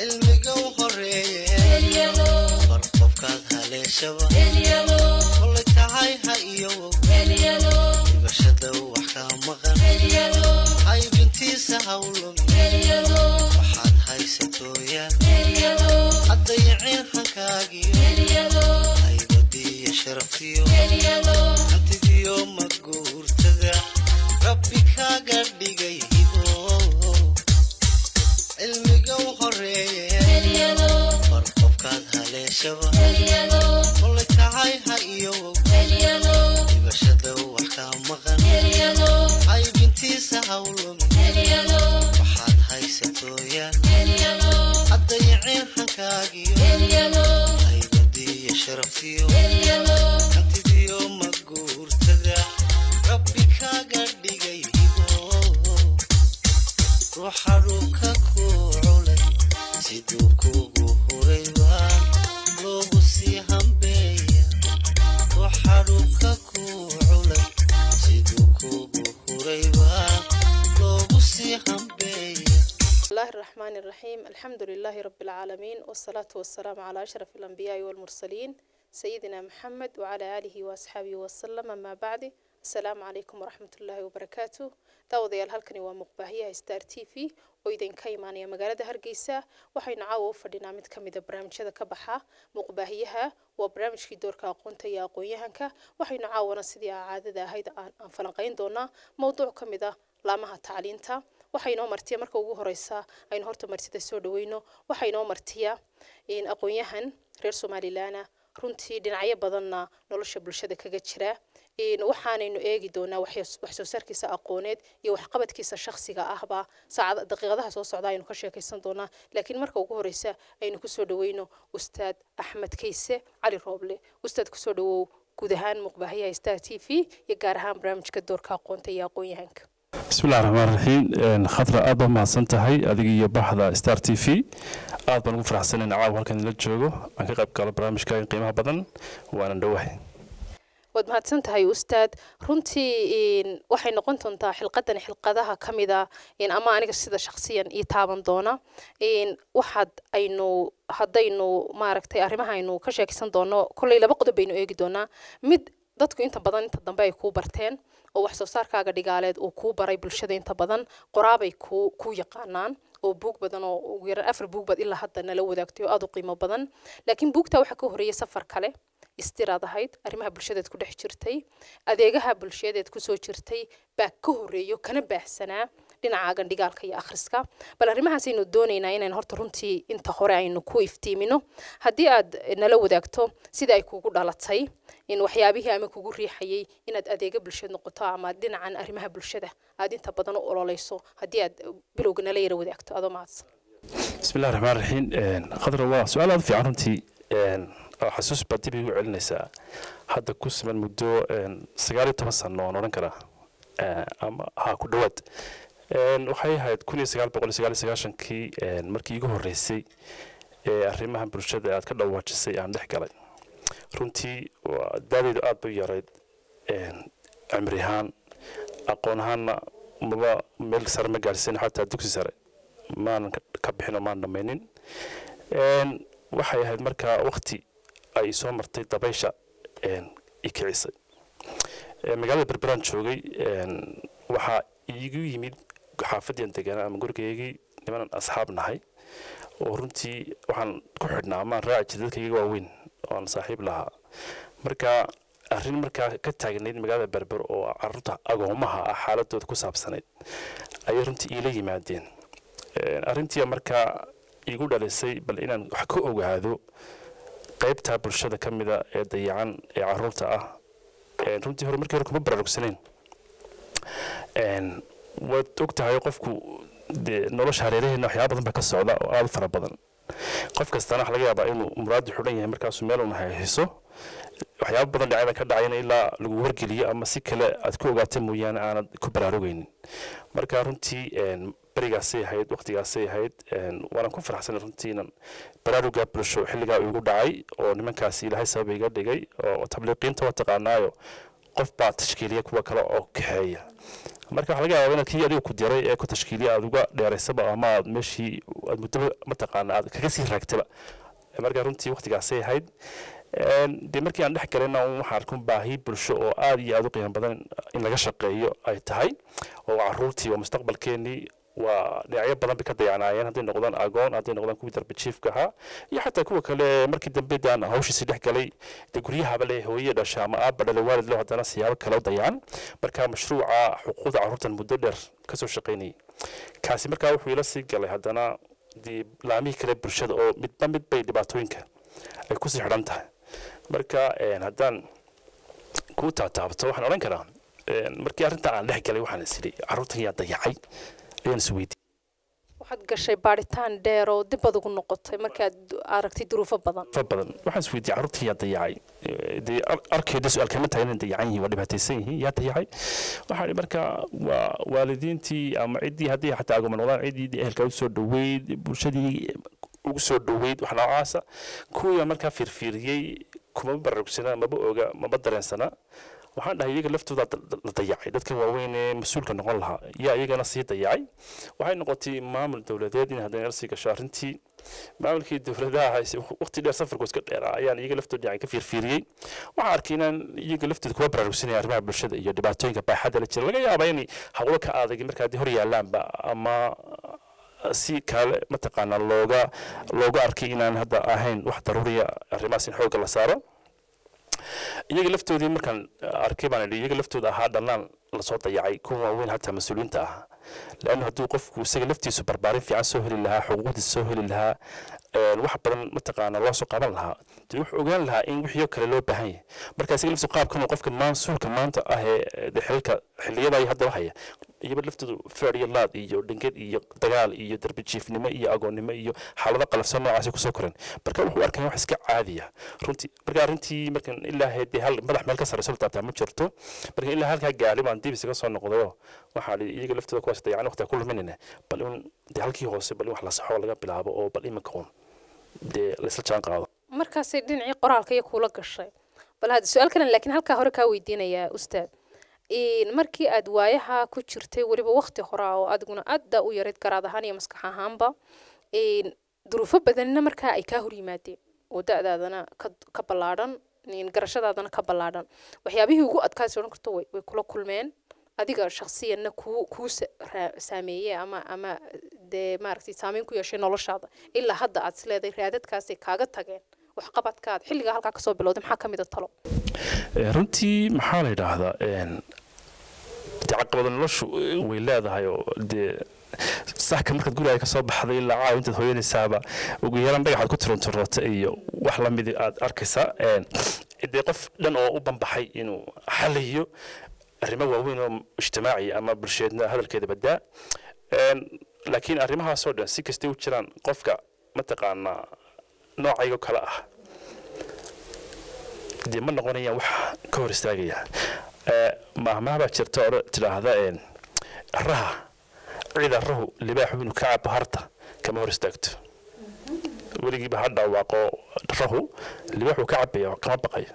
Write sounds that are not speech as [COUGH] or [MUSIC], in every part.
cilmiga u horeeye bar qofkaad haleeshaba kolay tahay ha iyowow dhibashada wax kaa maqan waxaad haysatooyaan hankaagiyo sharaftiyo rabbi kaaga dhigay bar qofkaad haleeshaba kolay tahay ha iyowow dhibashada wax kaa maqan haybintiisa hawlumi waxaad haysatooyaan haddayaceen hankaagiyo haybadiiyo sharaftiyo hantidiyo maguurtada rabbi kaaga dhigay الرحيم الحمد لله رب العالمين والصلاة والسلام على أشرف الأنبياء والمرسلين سيدنا محمد وعلى آله وأصحابه وسلم. أما بعد السلام عليكم ورحمة الله وبركاته. تاوضي الهلكني ومقباهية ستار تي في ويدين كايماني مغالا دهر وحين عاو فردنا متكم إذا برامج هذا كبحا مقباهيها وبرامج كي دور كاقون تيا قويهنك وحين عاونا سيدي عادة هيدا أنفلنقين دونا موضوع كم إذا لامها تعلينتا. Waxaa inoo martiya marka ugu horeysa aynu horta martida soo dhaweyno waxaa inoo martiya aqoon-yahan reer somalilanah runtii dhinacyo badanna nolosha bulshada kaga jira waxaanaynu eegi doonaa waxyas- wax soo saarkiisa aqooneed iyo waxqabadkiisa shakhsiga ahba daqiiqadaha soo socda aynu ka sheekaysan doonaa laakiin marka ugu horeysa aynu kusoo dhaweyno ustaad axmed kayse cali rooble ustaad kusoo dhawow guud ahaan muqbaahiyaha star t v iyo gaar ahaan barnaamijka doorka aqoonta iyo aqoon-yahanka bismillahi raxmaan raxiim khadra aad baa mahadsan tahay adiga iyo baxda star t v. Aad baan ugu faraxsan in caawa halkan idinla joogo aan ka qayb galo barnaamijka qiimaha badan waanan dhowahay waad mahadsan tahay ustaad. Runtii waxay noqon doontaa xilqadan xilqadaha ka mid a in ama aniga sida shakhsiyan ii taaban doona. Waxaad aynu haddaynu maaragtay arrimaha aynu ka sheekaysan doono kolley laba qodob baynu eegi doonaa. Mid dadku inta badan inta dambe ay kuu barteen oo wax soo saarkaaga dhigaaleed uu kuu baray bulshada inta badan qoraabay kuu kuu yaqaanaan oo buug badan oo ugu yaraan afar buug baad ilaa hadda nala wadaagtay oo aada u qiimo badan laakiin buugtaa waxaa ka horreeyay safar kale istiraad ahayd arrimaha bulshadeed ku dhex jirtay adeegaha bulshadeed kusoo jirtay baa ka horreeyo kana baahsanaa dhinaca gandhigaalka iyo akhriska. Bal arrimahaasaynu doonaynaa inaan horta runtii inta hore aynu ku iftiimino. Haddii aad nala wadaagto sida ay kugu dhalatay in waxyaabihii ama kugu riixayay inaad adeega bulshad noqoto ama dhinacan arrimaha bulshada aad inta badan u ololeyso haddii aad bilowga nala yara wadaagto adoo mahadsan bismillahi raxmaan raxiim khadra waa su'aal aad u fiican runtii. Oo xasuus baa dib igu celinaysaa. Hadda ku siman muddo sagaal iyo toban sano oon odhan karaa ama ha ku dhowaad waxay ahayd sagaashankii markii igu horreysay ee arrimaha bulshada aad ka dhawaajisay aan dhex galay. Runtii daadeydu aad bay yarayd cimri ahaan aqoon ahaanna maba meel sare ma gaadhsiin xataa dugsi sare maanan ka bixin oo maan dhammaynin waxay ahayd markaa wakti ay soo martay dabaysha i kicisay. Magaalada berberaan joogay waxaa iigu yimid xaafadian deganaa ama gurigaygii nimanan asxaab nahay oo runtii waxaan ku xidhnaa amaan raaci jiray dadka iyaga waaweyn oo aan saaxiib lahaa. Marka arrin markaa ka taagnayd magaalada berber oo carruurta agoomaha ah xaaladooda ku saabsanayd ayay runtii iila yimaadeen. Arrintii markaa igu dhalisay bal inaan wax ka ogaado qaybta bulshada ka mida ee dayacan ee carruurta ah runtii hore markii hore kuma baraarugsanayn waad og tahay qofku dee nolosha hareeraheena waxyaaba badan baa ka socda oo aada fara badan. Qof kastana waxa laga yaabaa inuu muraadi xidhan yahay markaasuu meel una hayhiso waxyaaba badan dhacada ka dhacayna ilaa lagu wargeliyo ama si kale aad ku ogaata mooyaane aanad ku baraarugaynin. Marka runtii berigaasay ahayd waqtigaasay ahayd waanan ku faraxsanay runtii inan baraaruga bulsho xilligaa igu dhacay oo nimankaasi ilaahay sabab iga dhigay oo tabliiqiinta waa taqaanaayo qof tashkiiliya kuwa kale oo kaxeeya. Marka waxaa laga yaabaa inaad kii adiga ku diray ee ku tashkiiliya aad uga dheeraysaba ama aad meeshii aad muddaba mataqaana aad kaga sii raagtaba. Marka runtii waqtigaasay ahayd dee markii aan dhex galayna waxaan arkun baahi bulsho oo aad iyo aad u qiimo badan in laga shaqeeyo ay tahay oo caruurtii oo mustaqbalkeenii waa dhinacyo badan bay ka dayacnaayeen. Hadday noqdaan agoon hadday noqdaan kuwii darbi jiifka ahaa iyo xataa kuwa kale markii dambe daan hawshiisii dhex galay dee guryahaba le hooye dhasha ama aabba dhale waalid leh haddana siyaabo kale u dayacan marka mashruuca xuquuqda carruurtan muddo dheer ka soo shaqaynayay kaasi markaa wuxuu ila sii galay haddana dee laamihii kale bulshada oo midba mid bay dhibaatooyinka ay ku sii xidhan tahay. Marka haddaan ku taataabto waxaan odhan karaa markii arrintan aan dhex galay waxaan is idhi carruurtan yaa dayacay waxaad gashay baadhitaan dheer oo dib baad ugu noqotay. Markaad aragtay duruufo badan. Badan. Waxaan is weydiiyey carruurtan yaa dayacay. Dee arkeeda su'aal kama tahay inay dayacan yihiin waa dhibaataysan yihiin yaa dayacay. Waxaan idhi marka waa waalidiintii ama ciddii haddii xataa aguma noqdaan ciddii ehelka u soo dhoweyd bulshadii ugu soo dhoweyd wax noocaasa kuwii markaa fiirfiiriyey kuma bararugsana maba oga maba dareensana waxaan dhahay iyaga laftooda la dayacay. Dadka waaweyn ee mas'uulka noqon lahaa yaa iyagana sii dayacay. Waxay noqotay maamul dowladeed in haddana sii gasho arrintii. Maamulkii dowladaha waqti dheer safarku iska dheeraa ayaan iyaga laftooda dhinaca ka fiirfiiriyey waxaan arkay inaan iyaga laftooda kuma baraarugsanaya arrimaha bulshada iyo dhibaatooyinka baaxadda la jira laga yaabaa inay hawlo ka adag markaa haddii hor yaalaanba ama si kale mataqaanaa looga looga arkay inaan hadda ahayn wax daruuriya arrimahaas in xoogga la saaro iyaga laftoodii markaan arkay baan iyaga laftooda ahaa dhallaan la soo dayacay. Kuwa waaweyn hataa mas'uuliyiinta ah. Leanna hadduu qofku isaga laftiisu barbaarin fiican soo heli lahaa xuquuqdiisa soo heli lahaa wax badan mataqaana loo soo qaban lahaa. Dee wuxuu ogaan lahaa in wixii kale loo baahan yahay. Marka isaga laftiisu qaabkan qofka maansuulka maanta ah ee xilka xilliyada ay hadda haya iyaba laftoodu feer iyo dhingad iyo dagaal iyo darbi jiifnimo iyo agoonnimo iyo xaalado qalafsan noocaasi ku soo koreen. Marka wuxuu arkaya wax iska caadiya runtii marka arrintii markan ilaa dee hal madax meel ka sarreyso taabtaa ma jirto. Marka ilaa halkaa gaadhay baan dib isaga soo noqdayo waxaa dhi iyaga laftooda kuwaas dayacan waqtiga ku luminayna bal in dee halkii hoose bal in wax la saxo laga bilaabo oo bal iminka dee laisla jaan qaado. Markaasay dhinacii qoraalka iyo kuula gashay. Bal hadda su'aal kalen laakiin halkaa hore kaa weydiinayaa ustaad markii aad waayaha ku jirtay weliba wakti hore oo adiguna aadda u yarid garaad ahaan iyo maskax ahaanba duruufo badanina markaa ay kaa hor yimaadeen. Oo da-daadana ka ballaadhan garashadaadana ka ballaadhan waxyaabihii ugu adkaasi odhan karto way kula kulmeen. Adiga shaksiyanna kuu kuu saameeyey ama ama dee maaragtay saameyn ku yeeshay noloshaada. Ilaa hadda aad isleedahay raadadkaasay kaaga tageen waxqabadkaad xilligaa halkaa ka soo bilowday maxaa ka mid a talo? Runtii maxaa la yidhaahdaa caqabada noloshu way leedahay oo dee saxka markaad guriga ka soo baxday ilaa caawa intaad hooyanaysaaba ugu yaraan dhagaxaad ku turunturata iyo wax la midi aad arkaysaa dee qof dhan oo u banbaxay inuu xalayo arrimo waaweyn oo ijtimaaci ama bulsheedna hadalkeeda badaa laakiin arrimahaasoo dhan si kastay u jiraan qofka mataqaanaa noocaygo kale ah. Dee ma noqonayaan wax ka hor istaagaya maahmaah baa jirta ore tidhaahda raha cida rahu libaaxu inuu ka cabo harta kama hor istaagto. Weligiiba ha dhawaaqo rahu libaaxuu ka cabaya kama baqayo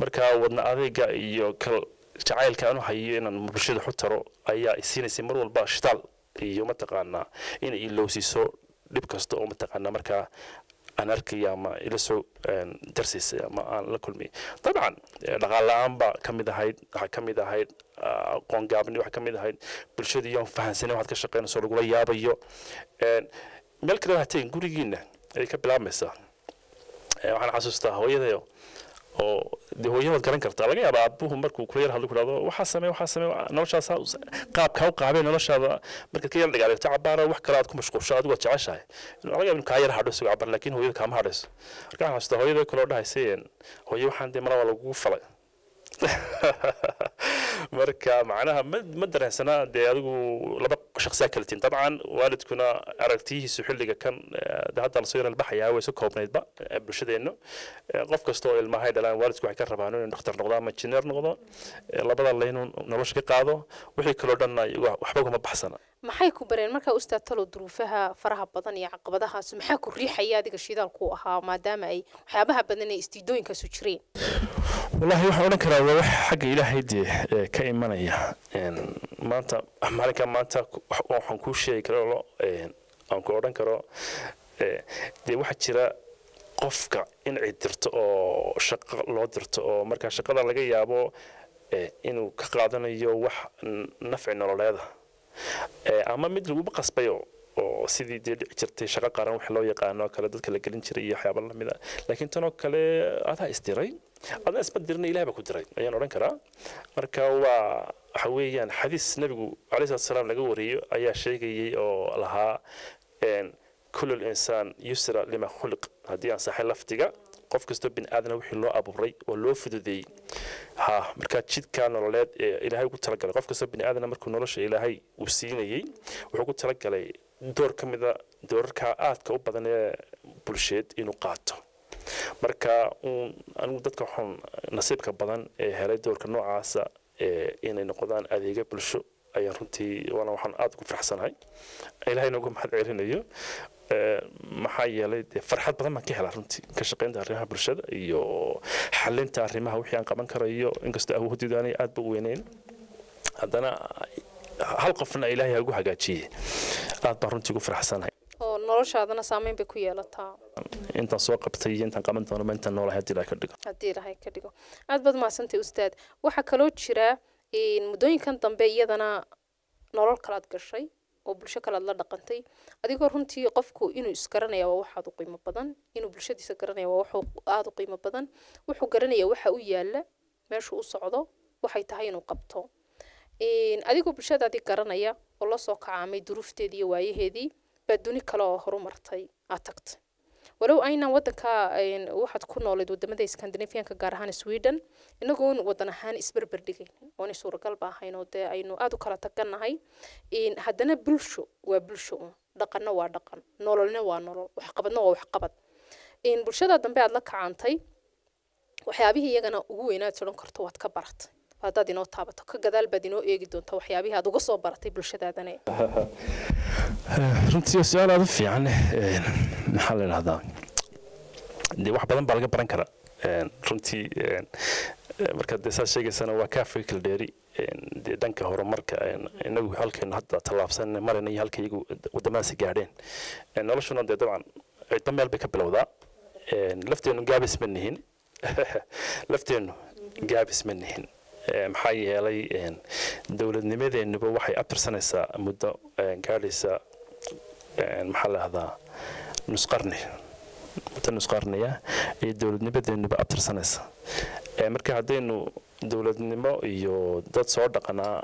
marka wadna adeyga iyo kal jacaylka aanu hayo inaan bulshada xu taro ayaa isiinaysay mar walba shitaal iyo mataqaanaa inay ilowsiiso dhib kasta oo mataqaanaa markaa aan arkaya ama ila soo darsaysay ama aan la kulmay dabcan dhaqaal la'aan baa ka mid ahayd waxaa ka mid ahayd aqoon waxaa ka mid ahayd bulshadii yoon fahansanay waxaad ka shaqeynayso lagula yaabayo. Meel kale waxaa tegin gurigiina ay ka bilaabmaysaa. Waxaan xasuustaa hooyadayo oo dee hooyadaad garan kartaa laga yaaba aabuhu markuu kula yar hadlo ku dhahdo waxaa samee waxaa samee noloshaas qaabkaa u qaabee noloshaada markaad ka yar dhagaaleegto cabaara wax kale aad ku mashquulsho adigu waad jeceshahay. Laga yaaba kaa yar hadho isago cabar laakiin hooyada kaama hadhayso marka waxaan xasuustaa hooyada kaloo dhahaysay hooye waxaan dee malaba lagugu falay [LAUGHS] مركا معناها مدر سنة دي أدوغو لبق شخصا كالتين طبعا والد كنا عرقتيه سحل لغا كان ده هادا لصيرا البحيا ويسو كوبنايد با آه، بلوشة دي انو آه، غف كستو إلما هاي دلان والد كو عكار ربانو ينو أختر نغضا ما تشنير نغضا آه، لبدا الله ينو نلوش كي قادو وحي كلو دانا وحبوكو مبحسنا ما هي كبرين مركا أستاذ تلو دروفها فرها بطني عقب ذاها سمحك الريح يا ذيك الشيء ذا القوة ما دام أي حابها بدنا استيدوين كسوشرين wallaahi waxaan odhan karaa waa wax xagga ilaahay dee ee, ka imanaya. Maanta maalinka maanta waxaan kuu sheegi karo aan ku odhan karo ee, dee waxaa jira qofka in dirto oo shaqo loo dirto oo markaa shaqada laga yaabo inuu ka qaadanayo wax nafci nololeeda. Ee, ama mid laguba qasbayo oo sidii dee dhici jirtay shaqo qaran wax loo yaqaano kale dadka la gelin jiray iyo waxyaaba la mid a laakiin tanoo kale adaa isdiray adaa isma dirina ilaah baa ku diray ayaan odhan karaa. Marka waa waxa weeyaan xadiis nebigu caleyhi salatu salaam laga wariyo ayaa sheegayay oo lahaa een, kullu linsaan yusra lima khuliq. Haddii aan saxay lafdiga qof kastoo bin aadana wixii loo abuuray oo loo fududeeyey. Ha marka jidka nololeed ee ilaahay ugu talagalay qof kastoo bini aadana markuu nolosha ilaahay uu siinayey wuxuu ku talagalay door ka mida doorarka aadka u badan ee bulsheed inuu qaato marka anigu dadka waxaan nasiibka badan ee helay doorka noocaasa inay noqdaan adeega bulsho ayaan runtii waana waxaan aada ugu faraxsanahay. Ilaahay ugu mahad celinayo. Maxaa yeelay dee farxad badan baan ka helaa runtii. Ka shaqaynta arrimaha bulshada iyo xalinta arrimaha wixii aan qaban karayo inkastoo awooddeedu aanay aad ba u weyneyn. Haddana hal qofna ilaahay ha ugu hagaajiyey aad baan runtii ugu faraxsanahay noloshaadana saameyn bay ku yeelataa intaan soo qabtay iyo intaan qaban doono intaan noolahay haddii ilahay ka dhigo haddii ilahay ka dhigo aad baad mahadsantay ustaad waxaa kaloo jira in muddooyinkan dambe iyadana nolol kalaad gashay oo bulsho kalaad la dhaqantay adigoo runtii qofku inuu isgaranaya waa wax aada u qiimo badan inuu bulshadiisa garanaya waa wax aada u qiimo badan wuxuu garanaya waxa u yaala meeshuu u socdo waxay tahay inuu qabto adigoo bulshadaadii garanaya oo la soo kacaamay duruufteedii iyo waayaheedii tagtay walow aynan wadanka een, waxaad ku noolayd wadamada scandinavianka gaar ahaan sweden inagoon wadan ahaan isberber dhigayn oonay suuragal ba ahayn oo dee aynu aada u kala tagannahay In haddana bulsho waa bulsho un dhaqanna waa dhaqan nololna waa nolol waxqabadna waa waxqabad In bulshada dambe aad la kacantay waxyaabihii iyagana ugu weynaad sodhan karto waad ka baratay haddaad inoo taabato ka gadaal baad inoo eegi doonta waxyaabihii uga soo baratay bulshadaadane runtii waa su'aal aada u fiican Een, maxaa la idhahdaa dee wax badan baa laga baran karaa. Een, runtii markaad dee saad sheegaysana waa ka afrika kala dheeri dee dhanka horumarka inagu halkeenu hadda tallaabsan marayna iyo halka iyagu wadamadaasi gaadheen. Een, noloshuna dee dabcan cidba meel bay ka bilowdaa. Een, lafteenu gaabis ma nihin. [LAUGHS] Lafteenu gaabis ma nihin maxaa yeelay een, dowladnimadeennuba waxay abtirsanaysaa muddo gaadhaysa maxaa la dhahdaa nusqarni muddo nusqarniya iyo dowladnimadeennuba abtirsanaysa marka haddaynu dowladnimo iyo dad soo dhaqanaa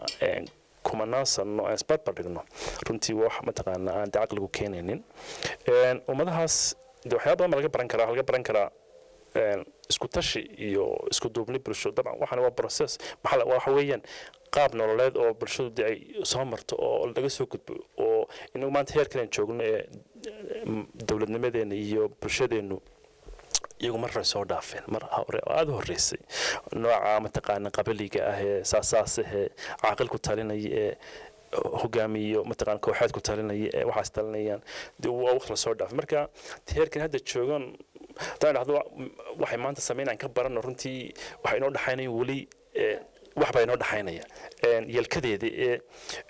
kumanaan sano aan isbarbar dhigno runtii wax mataqaanaa aan de caqligu keenaynin. Een, ummadahaas de waxyaaba badan baa laga baran karaa waxaa laga baran karaa isku tashi iyo isku duubni bulsho dabcan waxaan waa process. Maxaa waxa weeyaan qaab nololeed oo bulshadu de soo marto oo laga soo gudbo oo inagu maanta heerkan joogno ee mm, dowladnimadeena iyo bulshadeenu iyagu mar hore soo dhaafeen mar hore oo aada horreysay. Nooca mataqaana qabiliga ah ee saasaas ahee caaqil ku talinaya ee hogaamiyo mataqaan kooxeed ku talinaya ee waxaas talinayaan de waa waqti la soo dhaafay marka heerkan hadda joogan haddaan dhahdo waxay maanta ka barano runtii waxay inoo dhexaynaya weli ee, wax inoo dhexaynaya yelkadeeda ee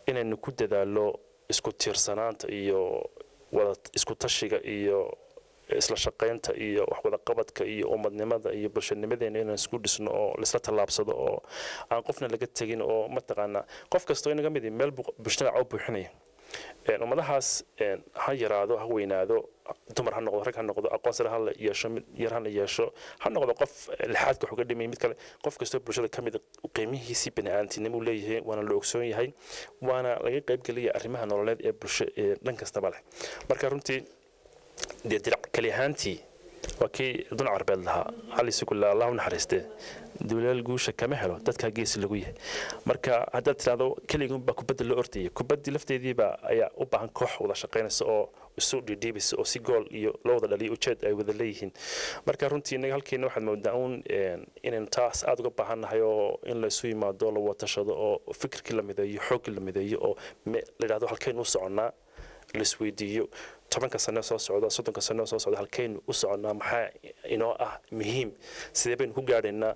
inaynu ku dadaalo isku tiirsanaanta iyo wada isku tashiga iyo isla shaqaynta iyo wax wada qabadka iyo ummadnimada iyo bulshanimadeena inaan isku dhisno oo laisla tallaabsado oo aan qofna laga tegin oo mataqaanaa qof kastoo inaga mid meel buu bulshada u buuxinaya ummadahaas ha yaraado ha weynaado dumar ha noqdo rag ha noqdo aqoon sare ha la yeesho mid yar ha la yeesho ha noqdo qof lixaadka wax uga dhimay mid kale qof kastoo bulshada ka mid a qiimihiisii bani'aadamtinimo uu leeyahay waana la ogsoon yahay waana laga qaybgelaya arrimaha nololeed ee bulsho ee dhan kastaba leh. Marka runtii dee dirac ahaantii waa kii dun carbeed lahaa cali sugulla allah u naxariistee dowlaal guusha kama helo dadkaa geesi lagu yahay. Marka haddaad tidhahdo keligunbaa kubadda loo ordaya kubaddii lafteediiba ayaa u baahan koox wada shaqaynaysa oo isu dhidhiibisa oo si gool iyo loo wada dhaliyo ujeed ay wada leeyihiin. Marka runtii innaga halkeena waxaad moodaa uun inaynu taas aada uga baahannahay oo in laysu yimaado la watashado oo fikirkii la mideeyo xooggii la mideeyo oo me- la yidhahdo halkaynu u soconnaa laisweydiiyo tobanka sano soo socda soddonka sano soo socda halkaynu u soconnaa maxaa inoo ah muhiim? Sidee baynu ku gaadhaynaa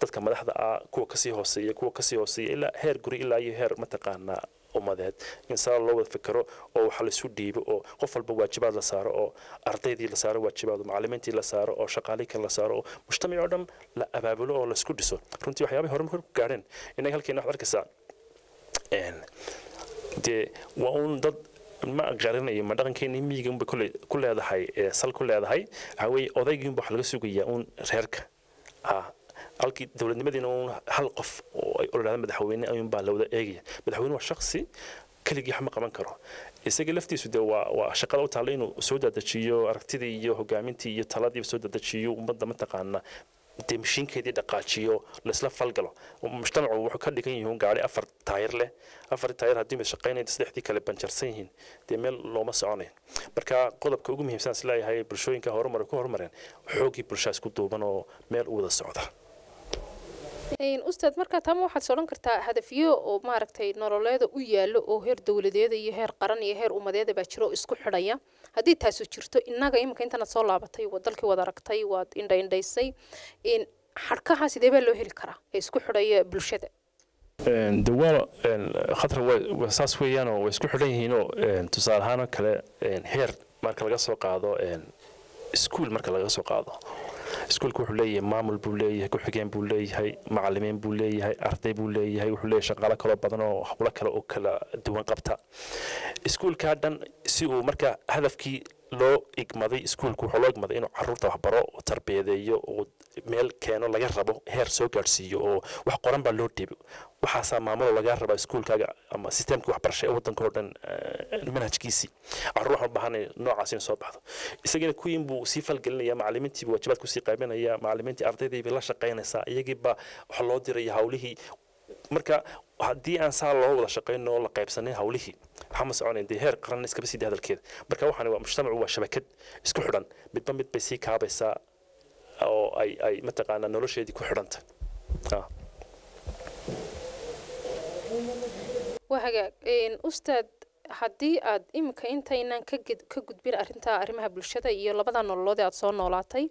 dadka madaxda ah kuwa ka sii hooseeya kuwa ka sii hooseeya ilaa heer guri ilaa iyo heer mataqaanaa ummadeed. In saa loo wada fikero oo waxa laisu dhiibo oo qof walba waajibaad la saaro oo ardaydii la saaro waajibaad oo macallimiintii la saaro oo shaqaalii kale la saaro oo mujtamaci oo dhan la abaabulo oo la isku dhiso. Runtii waxyaabahay hore marka ku gaadheen innaga halkeena waxaad arkaysaa dee waa uun dad ma qarinayo ma dhaqankeeni miyiga unba kule ku leedahay sal ku leedahay waxaa weeye odaygiinba waxa laga sugayaa uun reerka. Halkii dowladnimadiina uun hal qof oo ay ololaada madaxweyne ayuunbaa la wada eegaya. Madaxweyne waa shaksi keligii wax ma qaban karo. Isaga laftiisu dee waa waa shaqada u taalla inuu soo dadajiyo aragtidii iyo hogaamintii iyo taladiiba soo dadajiyo ummadda mataqaana dee mashiinkeedii dhaqaajiyo laisla falgalo. Mujtamacu wuxuu ka dhigan yihiin gaari afar taayir leh. Afar taayir haddii mid shaqaynaya saddexdii kale banjarsan yihiin. Dee meel looma soconayo marka qodobka ugu muhiimsan is leeyahay bulshooyinka horumar ku horumareen xoogii bulshaa isku duuban oo meel u wada socda ustaad markaa taama waxaad odhan kartaa hadafyo oo maaragtay nololeeda u yaallo oo heer dowladeeda iyo heer qaran iyo heer ummadeeda baa jiro isku xidhaya. Haddii taasu jirto innaga iminka intanaad soo laabatay dalkii wad aragtay waad indhaindhaysay xadhkaha sidee baa loo heli karaa ee isku xidhaya bulshada? De khatar saas weeyaanoo way isku xidhan yihiinoo tusaale ahaan oo kale heer marka laga soo qaado iskuul marka laga soo qaado iskuulka wuxuu leeyahay maamul buu leeyahay ku-xigeen buu leeyahay macalimiin buu leeyahay arday buu leeyahay wuxuu leeyahay shaqaalo kaloo badan oo hawlo kale oo kala duwan qabta. Iskuulkaa dhan si uu marka hadafkii loo igmaday iskuulku wuxuu loo igmaday inuu carruurta waxbaro tarbiyadeeyo meel keeno laga rabo heer soo gaadhsiiyo oo wax qoran baa loo dhiibo waxaasaa maamulo lagaa rabaa iskuulkaaga ama sisteemkii waxbarasha ee waddanka oo dhan manhajkiisii. Caruur waxaan u baahanay noocaas inay soo baxdo. Isagina kuwiin buu sii falgelinaya macalimiintiiba waajibaad ku sii qaybinaya macalimiintii ardaydiibay la shaqaynaysaa iyagiiba waxa loo diraya hawlihii. Marka haddii aan saa loo wada shaqayno la qaybsanin hawlihii waxaa ma soconayn dee heer qaran iskaba sii hadalkeeda marka waxaan waa mujtamacu waa shabakad isku xidhan midba mid sii kaabaysaa oo ay ay mataqaanaa nolosheedii ku xidhanta. Waa hagaag. Ustaad haddii aad iminka intaynaan ka gudbin arrinta arrimaha bulshada iyo labada nololood aad soo noolaatay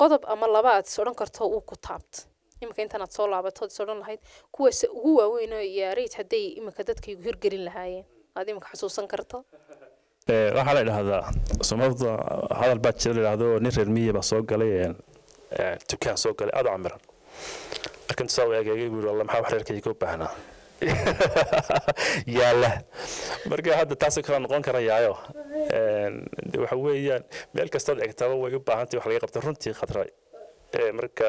qodob ama laba aad is odhan karto uu ku taabt iminka intaanaad soo laabatood is odhan lahayd kuwaase ugu waaweyn oo yaarayd hadday iminka dadkaygu hirgelin lahaayeen. Aad iminka xasuusan karto waxaa la idhahdaa soomaalida hadal baa jira layidhahdo nin reer miya baa soo galay dukaan soo galay aad camiran. Marka intu saa u egeegay buu yidhi maxaa wax reerkayga u baahnaa [LAUGHS] yaalla. Marka hadda taasoo kala noqon karayaayo waxa weeyaan meel kastood egtaba way u baahantay wax laga qabta runtii khatra marka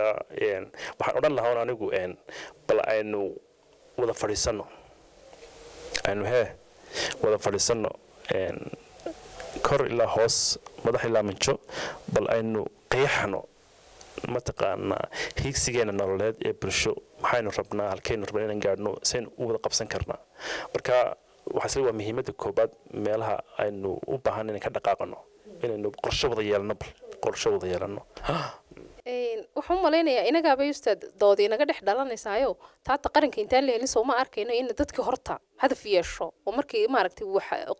waxaan odhan lahaa un anigu bal aynu wada fadhiisanno. Aynu hee wada fadhiisanno kor ilaa hoos madax ilaa minjo bal aynu qeexno mataqaanaa hiigsigeena nololeed ee bulsho maxaynu rabnaa halkaynu rabnaa inaan gaadhno saynu u wada qabsan karnaa marka waxaasle waa muhiimadda koobaad meelaha aynu u baahan inaan ka dhaqaaqano inaynu qorsho wada yeelano bal qorsho wada yeelano waxaan u malaynayaa inagaabay ustaad doodi inaga dhex dhalanaysaayo taata qaranka intaan la helin arkayno in dadkii horta hadaf yeesho oo markii maaragtay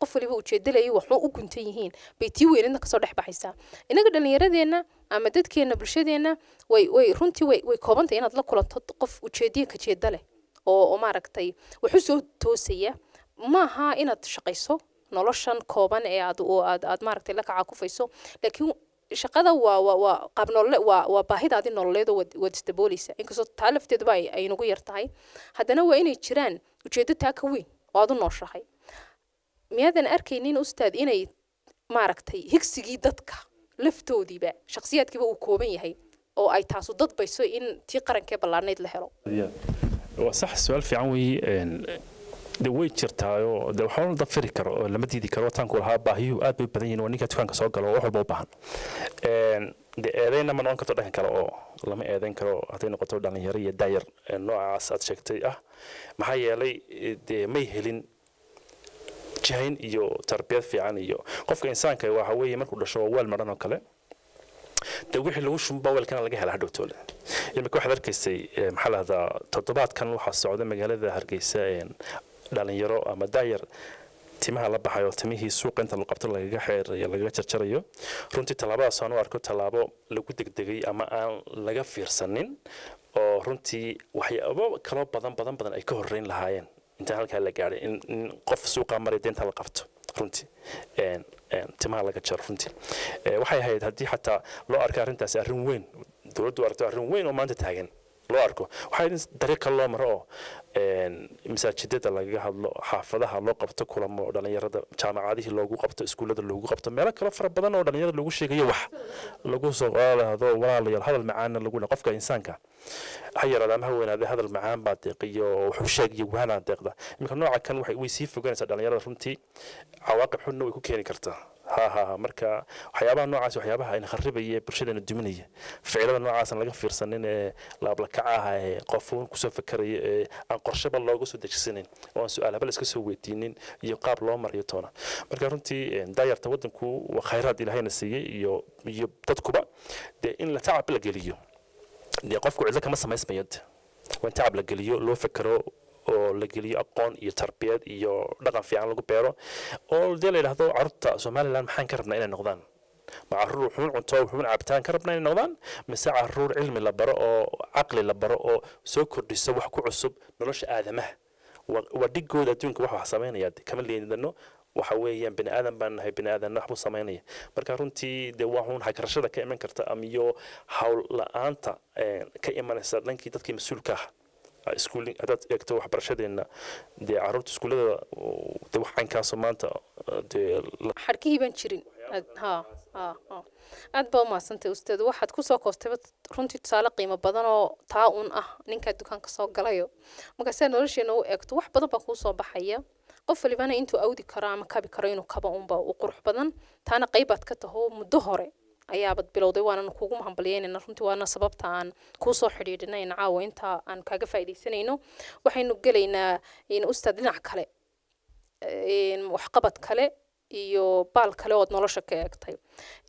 qof waliba ujeedalayay waxba u guntan yihiin bay tii weynadna ka soo dhex baxaysaa. Inaga dhallinyaradeenna ama dadkeenna bulshadeenna way way runtii way way koobantay inaad la kulanto qof ujeediye ka jeeda leh oo maaragtay wax u soo toosaya maaha inaad shaqayso noloshan kooban ee aad aad maaragtay la kaca kufayso laakiin shaqada waa waa waa qaab nolole waa waa baahidaadii nololeed wad isdabooleysa inkastoo taa lafteeduba ay nagu yar tahay. Haddana waa inay jiraan ujeedo taa ka weyn oo aad u nooshahay. Miyaadan arkaynin ustaad inay maaragtay higsigii dadka laftoodiiba shakhsiyaadkiiba uu kooban yahay oo ay taasu dadbayso in tii qarankee ballaanayd la helo. Waa sax su'aal fiican weeye de way jirtaayoo de waxaa la dafiri karo oo lama diidi karo. Wataanku lahaa baahiyuhu aad bay badan yihiin waa ninka dukaanka soo galo wax walba u baahan. De eedeyna ma noqon karto dhanka kale oo lama eedeyn karo. Hadday noqoto dhalinyaro iyo daayar noocaas aad sheegtay ah. Maxaa yeelay dee may helin jahayn iyo tarbiyad fiican iyo qofka insaanka waxa weeye markuu dhasho waa weel madhan oo kale. De wixii lagu shumba weelkana laga hela hadhowtoole imika waxaad arkaysay maxaa lahdaa toddobaadkan waxaa socda magaalada hargeysa dhalinyaro ama daayar timaha la baxayo timihii suuqa inta la lagaga xeerayo lagaga jarjarayo runtii tallaabadaas u arko tallaabo lagu degdegay ama aan laga fiirsanin oo runtii waxyaabo kaloo badan badan badan ay ka horreyn lahaayeen. Intaan halkaa la gaadhay in qof suuqa maray deenta la qabto runtii timaha laga jaro runtii. Eh, waxay ahayd haddii xataa loo arka arrintaasi arrin weyn dowladdu aragto arrin weyn oo maanta taagan loo arko. Waxaa in kale loo maro oo masaajidada lagaga hadlo xaafadaha loo qabto kulamo dhalinyarada jaamacadihii loogu qabto iskuullada loogu qabto meelo kale fara badan oo dhalinyarada lagu sheegayo wax lagu soo qaadado walaalayaal hadal macaana lagu qofka insaanka. Ha yaraada ama ha weynaade hadal macaan baa deeqiyo wuxuu sheegayo waanaa deeqda. Iminka nooca kan way sii fogaanaysaa dhalinyarada runtii cawaaqib xunna way ku keeni kartaa ha ha ha. Marka waxyaabaha noocaas waxyaabaha ayna kharibaya ee bulshadana duminaya ficilada noocaasaan laga fiirsanin ee laablakaca ah ee qofuun ku soo fakaraya ee aan qorshaba looga soo dejisanin oo aan su'aal habal iska soo weydiinin iyo qaab loo mariyo toona. Marka runtii daayarta waddanku waa khayraad ilaahayna siiyey iyo iyo dadkuba dee in la tacab la geliyo dee qofku cidlo kama samaysmayo waa in tacab la geliyo loo fekero oo la geliyo aqoon iyo tarbiyad iyo dhaqan fiican lagu beero oo dee la yidhaahdo carruurta somalilan maxaan ka rabnaa inay noqdaan? Ma carruur wuxuun cunto wuxuun cabitaan ka rabnaa inay noqdaan? Mise carruur cilmi la baro oo caqli la baro oo soo kordhisa wax ku cusub nolosha aadamaha? Waa adduunka wax wax samaynaya de kama leedano waxa weeyaan bini aadan baan nahay bini aadanna waxbuu samaynaya marka runtii dee waa uun ka iman karta ama iyo hawl la'aanta eh, ka imanaysa dhankii dadkii mas'uulka ah haddaad eegto waxbarashadeenna dee carruurta iskuullada dee wax caynkaasoo maanta uh, dee la- xadhkihii baan jirin. Aad- baa umahadsantay ustaad. Waxaad ku soo koostayba runtii tusaale qiimo badan oo taa un ah ninkaa dukaanka soo galayo. Markaasaa nolosheena u eegto wax badan baa kuu soo baxaya. Qof walibana intuu awdi karo ama kabi karo inuu kaba unba u qurux badan. Taana qaybaad ka taho muddo hore ayaabad bilowday waanan kuugu mahambaliyeynayna runtii waana sababta aan kuusoo xidhiidhinayna caawa inta aan kaaga faa'iidaysanayno waxaynu gelaynaa in ustaad dhinac kale een, waxqabad kale iyo baal kale ood nolosha ka eegtay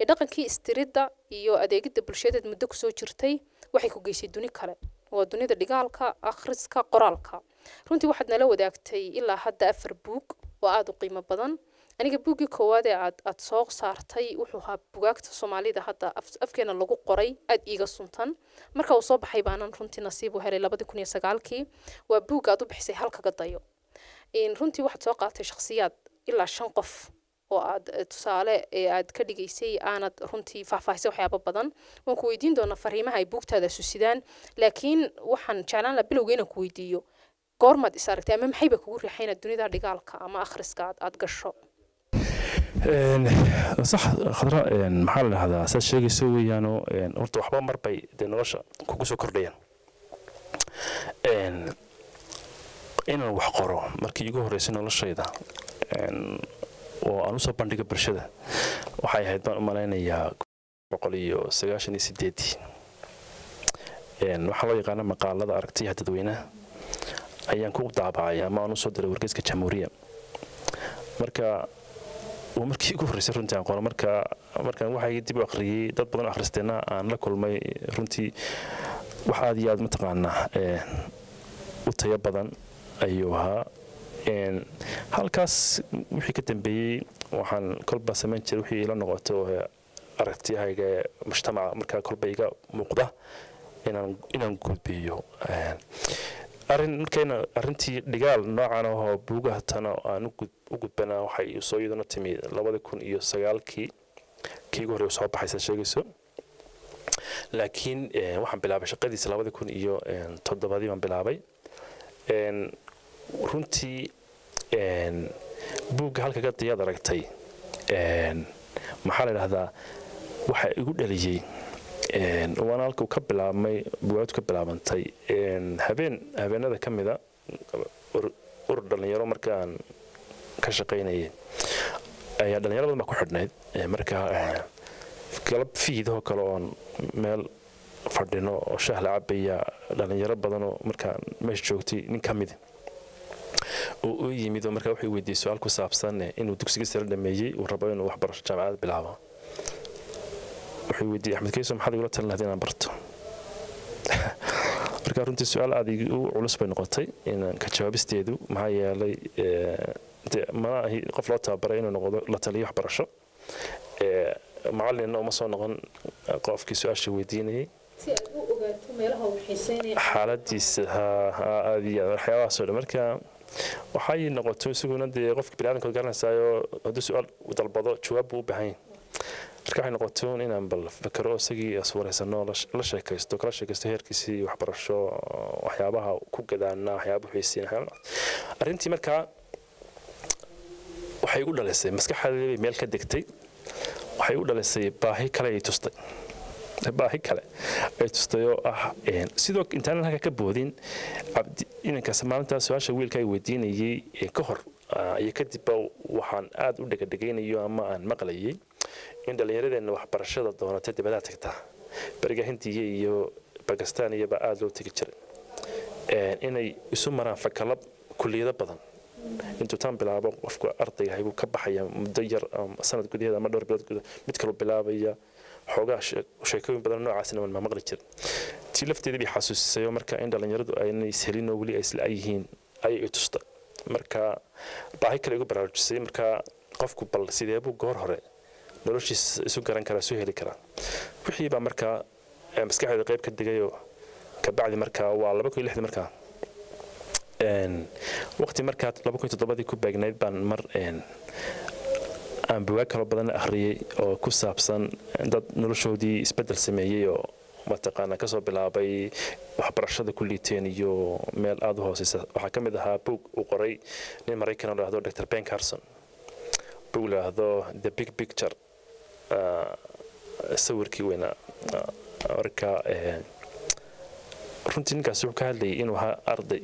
ee dhaqankii istiridda iyo adeegidda bulshadeed muddo kusoo jirtay waxay ku geysay duni kale waa dunida dhigaalka akhriska qoraalka runtii waxaad nala wadaagtay ilaa hadda afar buug oo aada u qiimo badan aniga buuggii koowaad ee aad aad soo saartay wuxuu ahaa bugaagta soomaalida hadda af- afkeena lagu qoray aad iiga suntan. Marka uu soo baxay baanan runtii nasiib u helay labadi kun iyo sagaalkii. Waa buug aad u bixisay halkaga dayo. Runtii waxaad soo qaadatay shakhsiyaad ilaa shan qof oo aad eh, tusaale ee aad ka dhigaysay aanad runtii faahfaahisay waxyaabo badan. Waan ku weydiin doonaa fariimaha ay buugtaada susidaan laakiin waxaan jeclaan lahaa bilowga inaan ku weydiiyo. Goormaad is aragtay ama maxayba kugu riixay inaad dunida dhigaalka ama akhriska aad, gasho sax khadra maxaa la dhahdaa saad sheegayso weeyaano horta waxba mar bay dee nolosha kugu soo kordhayaan. Inaan wax qoro markii igu horreysay noloshayda oo aan u soo bandhigo bulshada waxay ahayd baan u malaynayaa boqol iyo sagaashan iyo sideedii waxaa loo yaqaana maqaalada aragtiyaha dadweynaha ayaan ku daabacay ama aan u soo diray wargeyska jamhuuriya. Marka waa markii ugu horreysay runtii aan qoro marka markaan waxay dib u akhriyey dad badan akhristeena aan la kulmay runtii wax aad iyo aad mataqaanaa u tayo badan ayuu ahaa. Halkaas wixii ka dambeeyey waxaan kolba samayn jiray wixii ila noqoto ee aragtiyahayga ee mujtamaca. Markaa kolba iga muuqda inaan gudbiyo Markayna arrintii dhigaal noocan ahoo buugaha tana aan u gud- u gudbanaa waxay soo iyaduna timi labada kun iyo sagaalkii. Kii ugu horey soo baxaysa sheegayso. Laakiin eh, waxaan bilaabay shaqadiisa labada kun iyo een, toddobadii baan bilaabay. Runtii buugga halkaga dayaad aragtay maxaa la idhahdaa waxa igu dhaliyey waana halkuu ka bilaabmay bugaagtu ka bilaabantay. Een, habeen habeenada ka mida ur- urur dhallinyaro markaan ka shaqaynayay ayaa dhallinyaro badan baa ku xidhnayd. Marka galab fiidoo kale oon meel fadhino oo shaah la cabaya dhallinyaro badanoo markaan meesha joogtay nin ka mid oo u yimid oo markaa wuxuu weydiiyey su'aal ku saabsan inuu dugsiga sare dhameeyey uu rabo inuu waxbarasho jaamacad bilaabo weydiiyey axmed kayso maxaad igula talin lahayd inaan barto? [LAUGHS] Marka runtii su'aal aad igu culus bay noqotay inaan ka jawaabisteedu maxaa yeelay mana ahi qof loo tababaray inuu noqdo la taliyo waxbarasho. Macalinna uma soo noqon qofkii su'aasha weydiinayay. U xaaladiisa waxyaabahaasoo dhan. Marka waxay noqoto isaguna dee qofka biniaadamka garanaysayo hadduu su'aal dalbado jawaab buu u baahan yahay marka waxay noqoto inaan bal fakero isagii iswareysano la sheekaysto kala sheekaysto heerkiisii waxbarasho waxyaabaha ku gadaana waxyaabaha xiisiin arrintii markaa waxay u dhalisay maskaxdeedii bay meel ka degtay waxay u dhalisay baahi kale ay tustay. Baahi kale ay tustay oo ah sidoo intaan halka ka boodin inankaas maalintaas su'aasha wiilka ay weydiinayay ka hor iyo kadibba waxaan aad u dhegadhegaynayo ama aan maqlayay in dhallinyaradeenna waxbarashada doonatay dibadaha tagtaa. Beriga hindiya iyo bakistan iyaba aada loo tegi jiray inay isu maraan fakalab kuliyado badan. Intuu bilaabo qofka ardayga ahay buu ka baxaya muddo yar sanad gudaheeda ama dhowr bilood gudaheed mid kaluu bilaabaya. Xoogaa shee- sheekooyin badan noocaasna waan maqli jirin. Tii lafteedii bay xasuusisay oo marka in dhallinyaradu aynay ishelin oo weli ay isla yihiin ayay i marka baahi kale igu baraarujisay marka qofku bal sidee goor hore noloshiisa isu garan karaa isu heli karaa. Wixii markaa maskaxdeeda qayb ka digayoo kabacdi markaa waa markaa waqti markaa toddobadii ku beegnayd baan mar aan bugaag kaloo badan akhriyey oo ku saabsan dad noloshoodii isbeddel sameeyey oo mataqaana ka soo bilaabay waxbarashada ku liiteen iyo meel aada u hooseysa. Waxaa ka mid ahaa buug uu qoray nin maraykan la dhahdo dr ben carson. Buug la dhahdo the big picture sawirkii weynaa Ah, marka een, runtii ninkaas wuxuu ka hadlayay inuu ahaa arday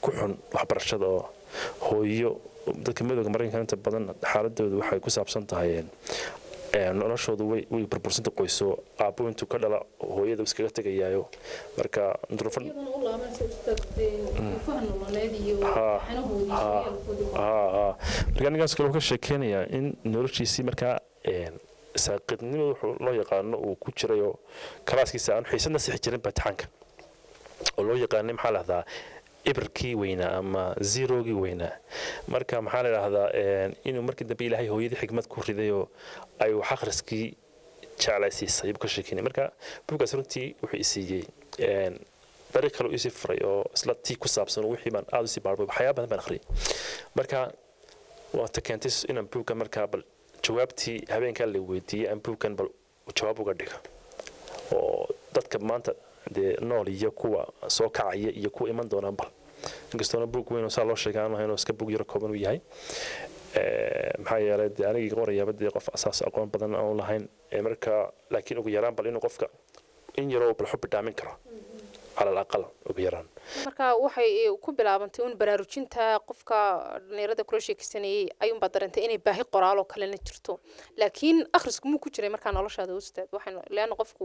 ku xun waxbarashada oo hooyo. Dadka madowga maraykanka inta badan xaaladoodu waxay ku saabsan tahay een, een, noloshoodu way burbursanta qoyso aabbo intuu ka dhala hooyada iskaga tegayaayo. Marka haa marka ninkaas kale ka sheekeynayaa in noloshiisii markaa een, saaqidnimada wuxuu loo yaqaano uu ku jirayoo kalaaskiisa aan xiisadna sixi jirin batixaanka oo loo yaqaanay maxaa lahdaa ibirkii weynaa ama zerogii weynaa marka maxaa la dhahdaa een, inuu markii dambe ilaahay hooyadii xigmad ku ridayoo ay wax akhriskii jeclaysiisay ayuu ka sheekeynay. Marka buuggaas runtii wuxuu isiiyey dariiq kale isii furay oo isla tii ku saabsan wixii baan aada u sii baarbay waxyaaba badan baan akhriyay marka waata keentay inaan buuggan markaa bal jawaabtii habeenkaa la weydiiyey aan buuggan bal jawaab uga dhigo. Oo dadka maanta dee nool iyo kuwa soo kacaya iyo kuwa iman doonaan bal. Inkastoona buug weyn saa loo sheegay aan ahayn oo iska buug yaro kooban uu yahay. Maxaa yeelay dee anigii qorayaaba dee qof asaas aqoon badan aan lahayn marka laakiin ugu yaraan bal inuu qofka in yaroo bal xubbi dhaamin karo cala alaqal ugu yaraan. Marka waxay ku bilaabantay un baraarujinta qofka dhalinyarada kula sheekaysanayay ayuunbaa darantay inay baahi qoraaloo kalena jirto. Laakiin akhrisku muu ku jiray markaa noloshaada ustaad waxaan leanna qofku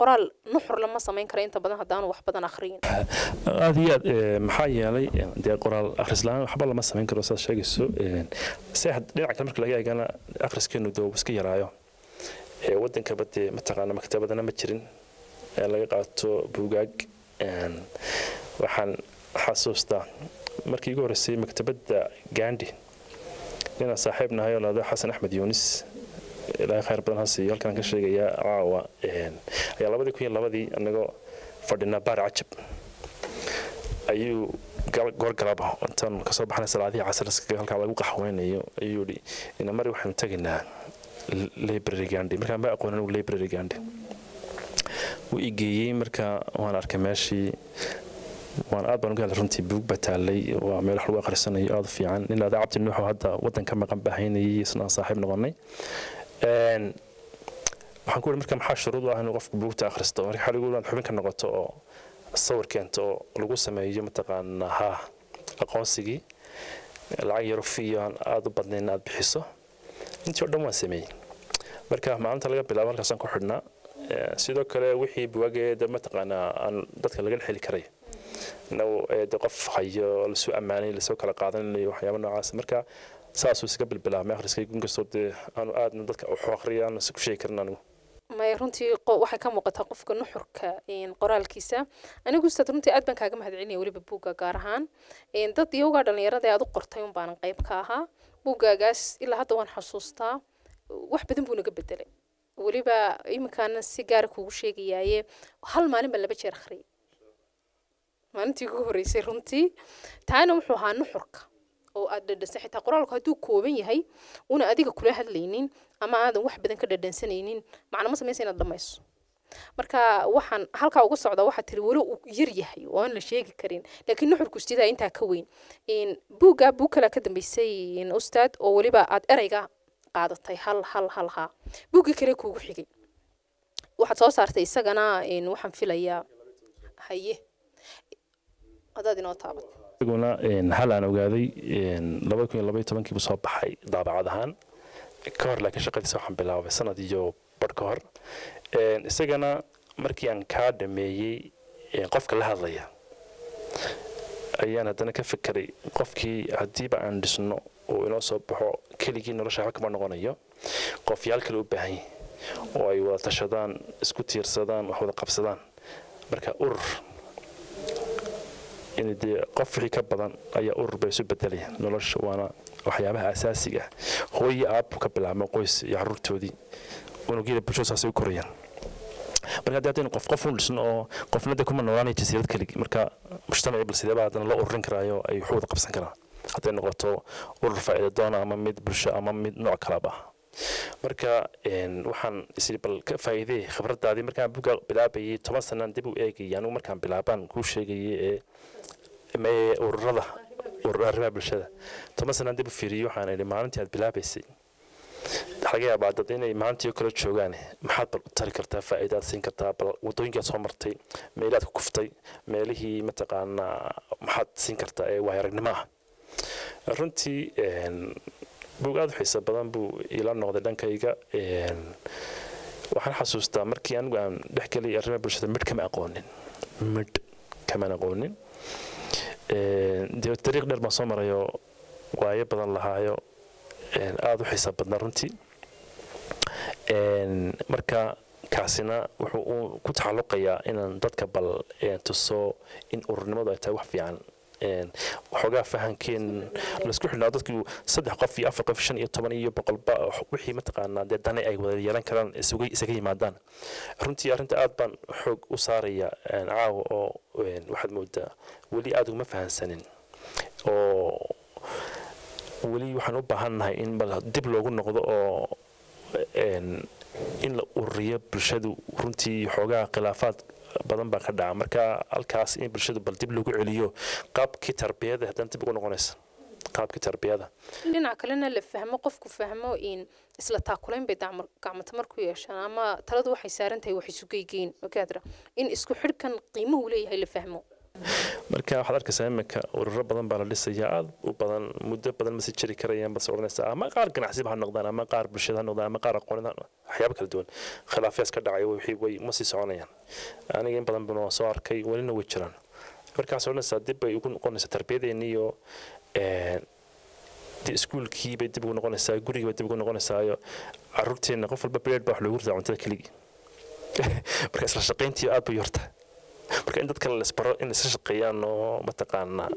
qoraal nuxur lama samayn kara inta badan haddaanu wax badan akhriyin. Aada iyo aad ee, maxaa yeelay ee, dee qoraal akhris la'aan waxba lama samayn karo saad sheegayso Ee, se dhinaca kale marka laga eegana akhriskeenu uu iska yaraayo. Ee, wadankaba dee mataqaana maktabadana ma jirin laga qaato buugaag waxaan xasuustaa markii igu horreysay maktabadda gandhi ninaan saaxiib nahay oo lahdo xasan axmed yuunis ilaahay khayr badan ha siiyo ka sheegayaa caawa ayaa labadii kun iyo labadii anagoo fadhinaa baar cajab. Ayuu gal- goor galaba intaan ka soo baxnay salaadihii casarska halkaa lagu qaxweynayo ayuu yidhi ina mari waxaanu tegaynaa library gandhi. Markaa ma aqoonin anigu library gandhi wuu i geeyey marka waan arkay meeshii. Waan aad baan uga helay runtii buug baa taallay waa meel wax lagu akhrisanayo aada u fiican. Nin lahda cabdi nuuxoo hadda waddan maqan bahaynayay isna saaxiib noqonay Een, waxaan ku yidhi marka maxaa shuruud u ah inuu qofku buugta akhristo? Marka waxaa lagu inaad xubin ka noqoto oo sawir keento oo lagu sameeyo mataqaanaa haa aqoonsigii lacag yaro fiyo aan aada u badnayn aad bixiso. Intii oo dhan waan sameeyey. Marka maalinta laga bilaabo halkaasaan ku xidhnaa sidoo kale wixii buwaageeda mataqaanaa aan dadka laga xeli karay. Dee qof hayo la soo ammaanay la soo kala qaadanayo waxyaaba noocaas. Marka saasuu isaga bilbilaabmay akhriskaygu inkastoo dee aanu aadna dadka waxu akhriya ku sheegi karin anigu. Ma maya runtii waxay ka muuqataa qofka nuxurka qoraalkiisa. Anigu ustaad runtii aad baan kaaga mahadcelinaya weliba buugga gaar ahaan. Dad iyagaa dhalinyarada aad u qortay un baanan qayb ka ahaa. Buuggaagaas ilaa hadda waan xasuustaa. Wax badan buu naga bedelay weliba iminkaana si gaara kuugu sheegayaaye. Hal maalin baan laba jeer akhriyay maalintii ugu horreysay runtii taana wuxuu ahaa nuxurka oo aad dhadhansan xitaa qoraalku hadduu kooban yahay una adiga kula hadlaynin ama aadan wax badan ka dhadhansanaynin macna ma samaysa inaad dhamayso. Marka waxaan halkaa uga socdaa waxaa tiri weli uu yar yahay oo aan la sheegi karin. Laakiin nuxurku sidaa intaa ka weyn? Een, buugga buug kale ka dambeysay ustaad oo weliba aad ereyga qaadatay hal hal hal ha. Buuggii kale kuugu xigay. Waxaad soo saartay isagana waxaan filayaa. Haye hadaad inoo taabat isaguna hal aan ogaaday labada kun iyo labaiyo tobankiibu soo baxay daabacad ahaan. Ka hor laakiin shaqadiisa waxaan bilaabay sanad iyo badh ka hor. Isagana markii aan kaa dhameeyey qofka la hadlaya ayaan haddana ka fekeray qofkii haddiiba aan dhisno oo inoo soo baxo keligii nolosha kama noqonayo. Qofyaal kale u baahan yahay oo ay wada tashadaan isku tiirsadaan wax wada qabsadaan. Marka urur dee qof wixii ka badan ayaa urur bay isu bedelaya nolosha waana waxyaabaha asaasiga ah. Hooyi aabbu ka bilaabma qoys iyo caruurtoodii. Unugyada bulshada saasay u korayaan. Marka haddii haddaynu qof qof u dhisno oo qofna dee kuma noolaanaya jasiirad keligi marka mujtamacii bal haddana loo ururin karaayo ay wax wada qabsan karaan hadday noqoto urur faa'iida doona ama mid bulsho ama mid nooc kalaba. Marka waxaan isii bal ka faa'iidey khibraddaadii markaan buga bilaabayay toban sanaan dib u eegayay anigu markaan bilaabaan kuu sheegayay ee ururada urur arrimaha bulshada. Toban sanaan dib u fiiriyey waxaan idhi maalintii aad bilaabaysay. Laga yaabaa dad inay maalintii oo kale joogaan maxaad bal u tari kartaa faa'iidaad siin kartaa bal waddooyinkaad soo martay meelaad ku kuftay meelihii mataqaanaa maxaad siin kartaa ee aragnimo ah runtii buug aada u xiiso badan buu ila noqday dhankayga. Waxaan xasuustaa markii anigu aan dhex gelay arrimaha bulshada midh kama aqoonin. Midh kamaan aqoonin. Dee dariiq dheer baan soo marayo waayo badan lahaayo. Aada u xiisa badnaa runtii. Marka kaasina wuxuu uu ku taxalluqayaa inaan dadka bal tuso in ururnimadu ay tahay wax fiican waxoogaa fahankeen la isku xidhnaa dadku saddex qof iyo afar qof shan iyo toban iyo boqolba wixii mataqaanaa dee dane ay wada yeelan karaan isaga yimaadaan. Runtii arrinta aad baan xoog u saaraya caawa oo waxaad moodaa weli aad uguma fahansanin oo weli waxaan u baahannahay in bal dib loogu noqdo oo in la ururiyo bulshadu runtii xoogaa khilaafaad badan baa ka dhaca marka halkaas in bulshadu bal dib lagu celiyo qaabkii tarbiyada haddana dib ugu noqonaysa qaabkii tarbiyada. Dhinaca kalena la fahmo qofku fahmo in isla taakulayn bay gacmatamar ku yeeshaan ama taladu waxay saaran tahay wax isu geygeyn. In isku xidhkan qiimuhu leeyahay la fahmo marka waxaad arkaysaa iminka ururo badan baa la dhisayaa aad u badan muddo badan masi jiri karayaan base odhanaysaa ama qaar ganacsiba ha noqdaan ama qaar bulshada ha noqdaan ama qaar aqoonida ha- waxyaabo kala duwan. Khilaafyaas ka dhacay wixii way ma sii soconayaan. Aniga in badan bana waan soo arkay welina way jiraan. Markaas odhanaysaa dib bay ugu noqonaysaa tarbiyadeenni iskuulkii bay dib ugu noqonaysaa gurigii bay dib ugu noqonaysaayo caruurteenna qof walba bileed baa wax loogu ridaa cuntada keligii. [LAUGHS] Marka isla shaqayntii aad bay yortaa marka in dadka laisbaro in isla shaqeeyaan oo mataqaanaa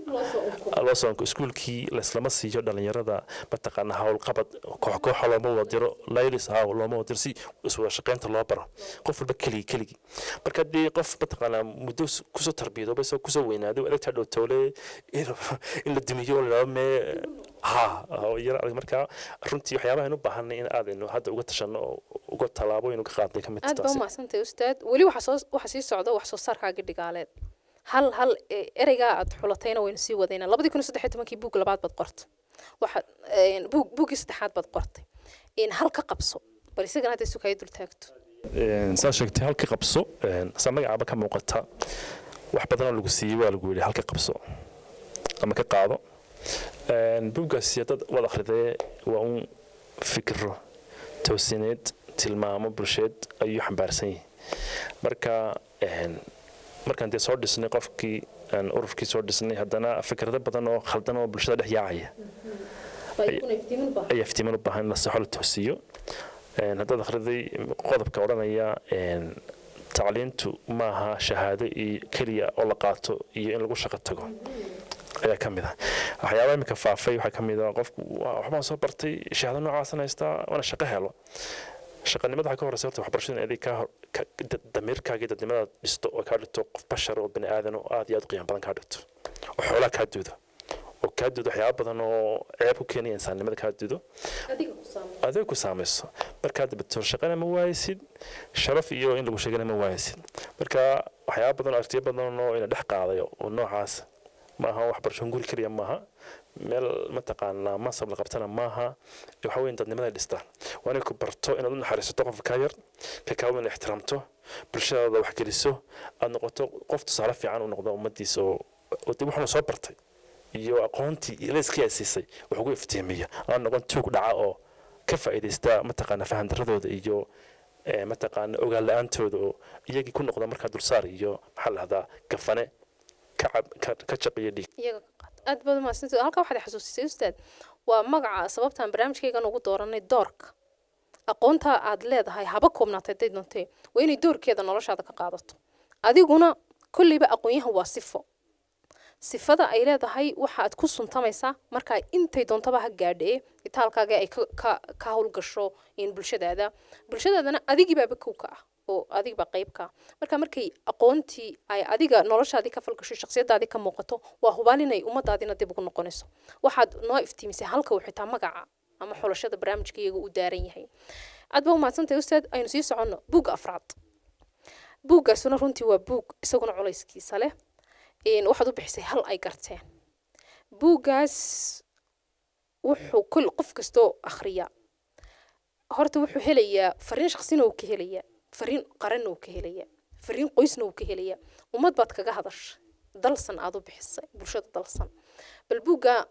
loo soonko iskuulkii laislama siiyo dhalinyarada mataqaanaa howlqabad koox kooxa looma wada diro haw looma wada si iswada shaqeynta loo baro. Qof walba keligii keligii. Marka haddii qof mataqaanaa muddo ku soo tarbiyadooba isagoo ku soo weynaaday adagtaa dhowtoole in la dumiyo oo la yidhahdo mee yara adag marka runtii waxyaabaha u baahanay in aadaynu hadda uga tashanno oo uga tallaabooyin uga qaadnay ka mid aad baa taasi umahadsantahay ustaad weli waxaa sii socda wax soo saarkaaga dhigaaleed hal hal e, ereygaa aad xulatayna waynu sii wadaynaa labadii kun iyo saddex iyo tobankii buug labaad baad qortay waxaad buug buuggii saddexaad baad qortay in hal ka qabso bal isagana hadda isu kaya dul taagto saa sheegtay halka qabso een, saa magacaaba ka muuqata wax badanoo lagu siiyey waa lagu yidhi halka qabso ama ka qaado Een, buuggaasi dad wad akhridee waa un fikiro toosineed tilmaamo bulsheed ayuu xambaarsan yahay. Marka een, markaan dee soo dhisnay qofkii aan ururkii soo dhisnay haddana fikrado badan oo khaldan oo bulshada dhex yaacaya. Ayaa iftiiman u baahan in la saxo la toosiyo Een, haddaad akhriday qodobka odhanaya tacliintu maaha shahaado iyo keliya oo la qaato iyo in lagu shaqo tago ayaa ka mid ah. Waxyaaba iminka faafay waxaa ka mid ah qofku "Waa, waxbaan soo bartay shahaado noocaasan haystaa waana shaqo helo. Shaqanimada waxaa ka horeysa horta waxbarashada in adig kaa hor- ka- dadnimadaad dhisto oo kaa dhigto qof bashar oo bani aadan oo aad iyo aad qiimo badan kaa dhigto. Oo xoolaa kaa duudo. Oo kaa duudo waxyaaba badan oo ceeb ku keenaya insaannimada kaa duudo. Adiga ku saamayso markaad dabatoor shaqana ma waaysid sharaf iyo in lagu sheegana ma waaysid marka waxyaaba badan oo artiyo badan oo ina dhex qaadayo oo noocaas maaha waxbarasho guri keliya maaha. Meel mataqaanaa mansab la qabtana maaha. Waxa weyn dadnimada dhista. Waa inay ku barto inaad u naxariisato qofka kaa yar ka kaawan inaad ixtiraamto bulshadaada wax geliso aad noqoto qof tusaale fiican u noqdo ummadiisa oo dib waxaanu soo bartay. Iyo aqoontii iyo leeskii ay siisay iftiimiya. Aan noqon tuug dhaca oo ka faa'iidaysta mataqaana faham iyo eh, mataqaana ogaan la'aantooda oo iyagii ku noqda markaa dulsaar iyo maxaa la dhahdaa gafane ka jaqiyo dhiig. Aad baad umahadsantahay halkaa waxaad xasuusisay ustaad waa magaca sababtaan barnaamijkaygan ugu dooranay doorka. Aqoonta aad leedahay haba koobnaatay hadday doontee waa inay doorkeeda noloshaada ka qaadato. Adiguna kolleyba aqoonyahan waa sifo. Sifada ay leedahay waxa aad ku suntamaysaa markaa intay doontaba ha gaadhee itaalkaaga ay ka howlgasho in bulshadaada. Bulshadaadana adigiibaaba kow ka ah oo adigibaa qayb ka ah marka markay aqoontii ay adiga noloshaadii ka falgasho shakhsiyadaadii ka muuqato waa hubaal inay ummadaadina dib ugu noqonayso waxaad noo iftiimisay halka uu xitaa magaca ama xulashada barnaamijka iyaga u daaran yahay aad baa umahadsantahay ustaad aynu sii soconno buugga afraad buuggaasuna runtii waa buug isaguna culayskiisa leh waxaad u bixisay hal ay garteen buuggaas wuxuu kol qof kastoo akhriya horta wuxuu helayaa fariin shaksina uu ka helayaa فرين قرن نو فرين قيس نو كهليا وما تبات كجهدش دلسن عضو بحس برشة دلسن. بالبوجا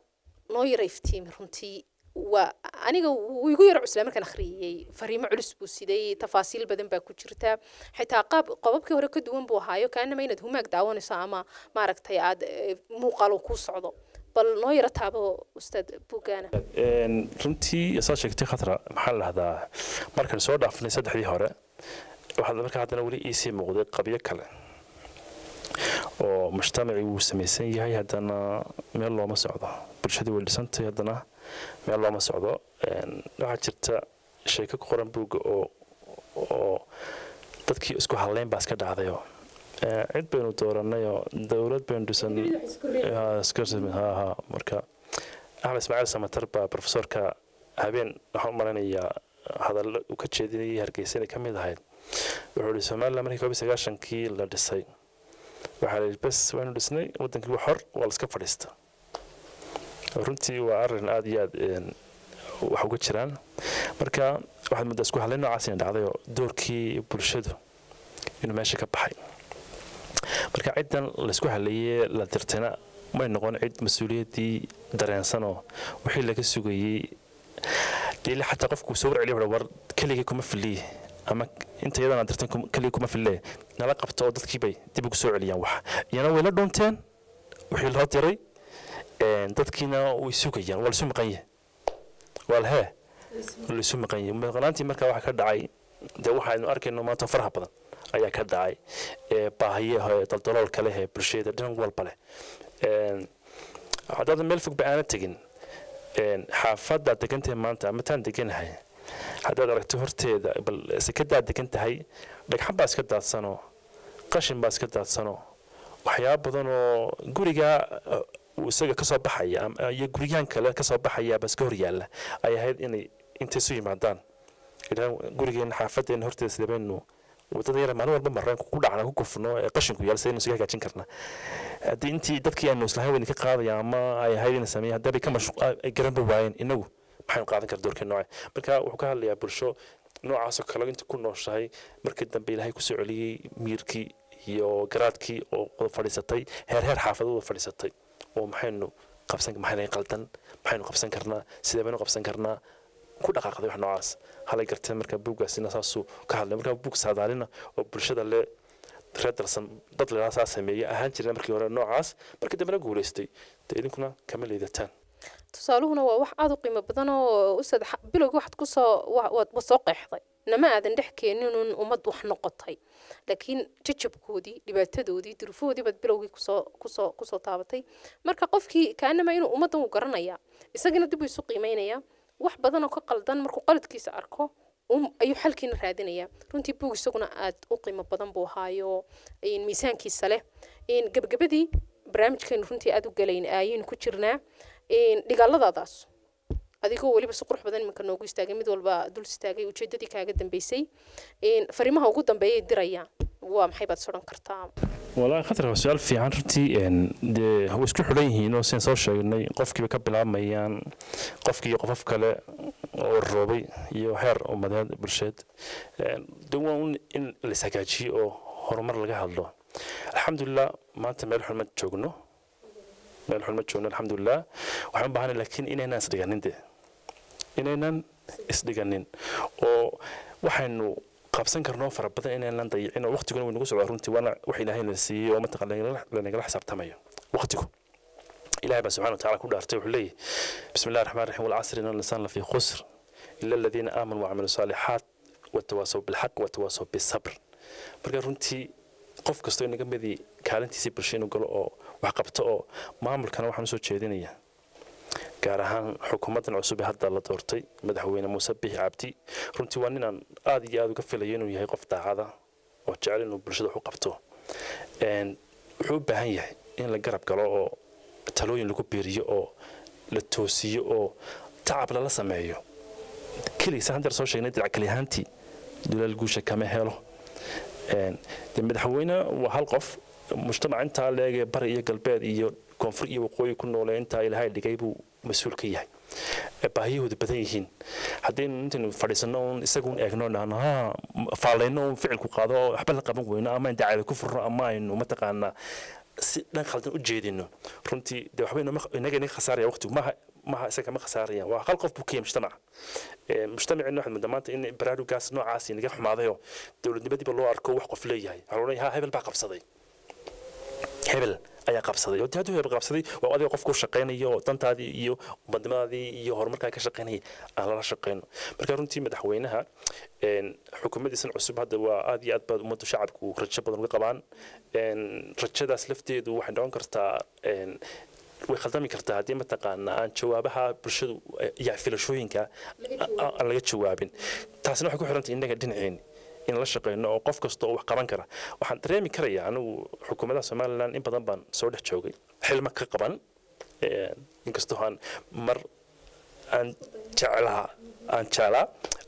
نوي ريفتي مرنتي وأنا ويقول يرعب سلامة كان خري فريم علس بوسي دي تفاصيل بدن باكو جرتا حتى قاب قباب كي هرك دوان بو هايو كأن ما يندهو ماك داوان ساما ما عرق تياد مو قالو كو صعدو بل نوي رتابو استاد بوغانا رمتي يساشك تي خطرة محل هذا مركز سوداف نيساد حدي هورا waxaad markaa haddana weli iisii muuqday qabyo kale oo mujtamacii wuu samaysan yahay haddana meel looma socdo. Bulshadii way dhisantay haddana meel looma socdo. Waxaa jirta sheeko ku qoran buugga oo dadkii isku hadleyn baa iska dhacdayoo Ee, cid baynu dooranayoo dowlad baynu dhisan. Ha, iska- ha, ha, marka axmed ismaaciil samatar baa profesorka habeen waxaan u maleynayaa hadallo uu ka jeedinayay hargeysa inay ka mid ahayd wuxuu ihi somaliland markii koob sagaashankii la dhisay. Waxaa la yidhi bes waynu dhisnay wadankii waa xor waa la iska fadhiista runtii waa arrin aad iyo aad wax uga jiraan. Marka waxaad muddaa isku hadlay noocaas inay dhacday oo doorkii bulshadu inuu meesha ka baxay. Marka ciddan laysku haleeyey la dirtayna may noqon cid mas'uuliyaddii dareensanoo wixii laga sugayey. Dee xataa qofku soo warceliya wuxuu war keligii kuma filiye ama inta dirtan kum- keligii kuma fille. Nala qabto oo dadkii bay dib ugu soo celiyaan wax. Iyana way la dhuunteen wixii loo diray dadkiina way sugayaan waa laisu maqan yahay. Waa lahee laisu maqan yahay. Maqnaantii markaa waxaa ka dhacay dee waxaynu arkayno maanta faraha badan ayaa ka dhacay baahiyaha leh ee bulshada dhan walba leh haddaad meel fog ba aana tegin een, xaafadaad degantahay maanta ama taan deganahay haddaad aragto horteeda bal sekadaad degan tahay dhagxan baa iska daadsanoo qashin baa iska daadsanoo waxyaaba badan oo gurigaa uu isaga ka soo baxaya ama- iyo guryahan kale ka soo baxaya baa iska hor yaalla. Ay ahayd inay intay isu yimaadaan. Gurigeena xaafadeena horteeda sidee baynu waddada yar maalin walba mareen ku dhacna ku kufno ee qashinku yaal sidaynu isaga hagaajin karnaa haddii intii dadkii aynu islahayn wayna ka qaadaya ama ay ahayd inay sameeyaan haddii ka mashq ay garanba waayeen inagu maxaynu qaadan kara doorkii nooce marka wuxuu ka hadlayaa bulsho noocaasoo kale inta ku nooshahay markii dambe ilaahay ku soo celiyey miirkii iyo garaadkii oo fadhiisatay heer heer fadhiisatay. Oo maxaynu qabsan maxayna qaldan maxaynu qabsan karnaa sidee baynu qabsan karnaa? Ku dhaqaaqday wax noocaas. Halay garteen marka buuggaasina saasuu ka hadlay. Marka buug saadaalina oo bulshada le reer darsan dad leelaa saa sameeyey ahaan jireen markii hore noocaas markii dambena guulaystay dee idinkuna kama liidataan تصالحنا ووح عادو قيمة بدنا وسد بلو جوحد قصة وصوقي حضي نما هذا نحكي إنه أمد وح نقطة هاي. لكن تجيب كودي لبعد تدودي ترفو دي بعد بلو قصة قصة قصة طابتي. مرك قف كي كأنما إنه أمد وقرنا يا إسقنا دبوا سوق يمين يا وح بدنا كقل دان مرك قلت كيس أركو أم أي حال كين رادين يا رنتي بوق سوقنا أت أقيم بدن بوهايو إن ميسان كيس له إن قبل قبل دي برامج كان رنتي أدو قلين آيين كتشرنا. Dhigaaladaadaas adigoo weliba si qurux badan iminka noogu istaagay mid walba dul istaagay ujeedadii kaaga dambeysay. Fariimaha ugu dambeeyay dirayaan waa maxay baad sodhan kartaa? Walaahi khatar waa su'aal fiican runtii. Dee way isku xidhan yihiin oo sidaan soo sheegnay. Qofkiiba ka bilaabayaan qofkii iyo qofof kale oo roobay iyo heer ummadeed bulsheed. De waa un in lais hagaajiyo oo horumar laga hadlo. Alxamdulilah maanta meel xun joogno meel xun ma joogno alxamdulilah waxaan u baahanay laakiin inaynaan isdhiganin de inaynan isdhiganin oo waxaynu qabsan karnoo fara badan inaynan dayicin oo waqtiguna way nagu socdaa runtii waana wax ilaahay na siiyey oo mataqan lanagala xisaabtamayo waqtigu. Ilahay baa subxana wataala ku dhaartay wuxuu leeyahy bismi illahi raxmaan raxiim walcasri ina linsaan lafii khusr ila aladiina aamanuu wacamilu saalixaat watawaasaw bilxaq watawaasaw bisabr marka runtii qof kastoo inaga midii kaalintiisii bulsho inuu galo oo wax qabto oo maamulkana waxaan u soo jeedinayaa gaar ahaan xukuumaddan cusub ee hadda la doortay madaxweyne muuse biixi cabdi runtii waa ninaan aad iyo aad uga filayo inuu yahay qof daacada oo jecel inuu bulshada wax qabto. Wuxuu u baahan yahay in la garab galo oo talooyin lagu biiriyo oo la toosiyo oo tacab lala sameeyo. Keligiisa haddeer soo sheegnay dinac keli ahaantii dulaal guusha kama helo. Madaxweyne waa hal qof mujtamac intaa leegee bari iyo galbeed iyo koonfur iyo waqooyi ku noole intaa ilaahay dhigay buu mas'uul ka yahay. Ee baahiyahoodu badan yihiin. Haddaynu intaynu fadhiisano un isaguun eegno faallayno un ficilku qaado oo waxba la qaban weyno ama dacayda ku furno ama aynu mataqaanaa si dhan khaldan u jeedino runtii dee waxba inaga inaga khasaaraya waqtigu maaha maaha isaga ma khasaarayaan waa hal qof buu ka yahay mujtamacina waxaad moodaa maanta in baraarugaas noocaasi naga xumaadayoo dowladnimadiiba loo arko wax qof leeyahay. Waxaa loo hebel baa qabsaday hebel ayaa qabsaday. Dee hadduu hebel qabsaday waa adiga qofku shaqaynaya oo dantaadii iyo umadnimadaadii iyo horumarkaa ka shaqaynaya aan lala shaqayno. Marka runtii madaxweynaha xukuumaddiisan cusub hadda waa aad iyo aad baad ummaddu shacabku rajo badan uga qabaan. Rajadaas lafteedu waxay noqon kartaa way khaldami kartaa haddii mataqaanaa aan jawaabaha bulshadu eh, iyo filashooyinka aan laga jawaabin. Taasina waxay ku xirantay innaga dhinaceeni in la shaqeyno oo qof kasta wax qaban kara. Waxaan dareemi karayaa anigu xukuumadaha somalilan in badan baan soo dhex joogay xilma ka qaban inkastoo aan mar aan jeclaa aan jeclaa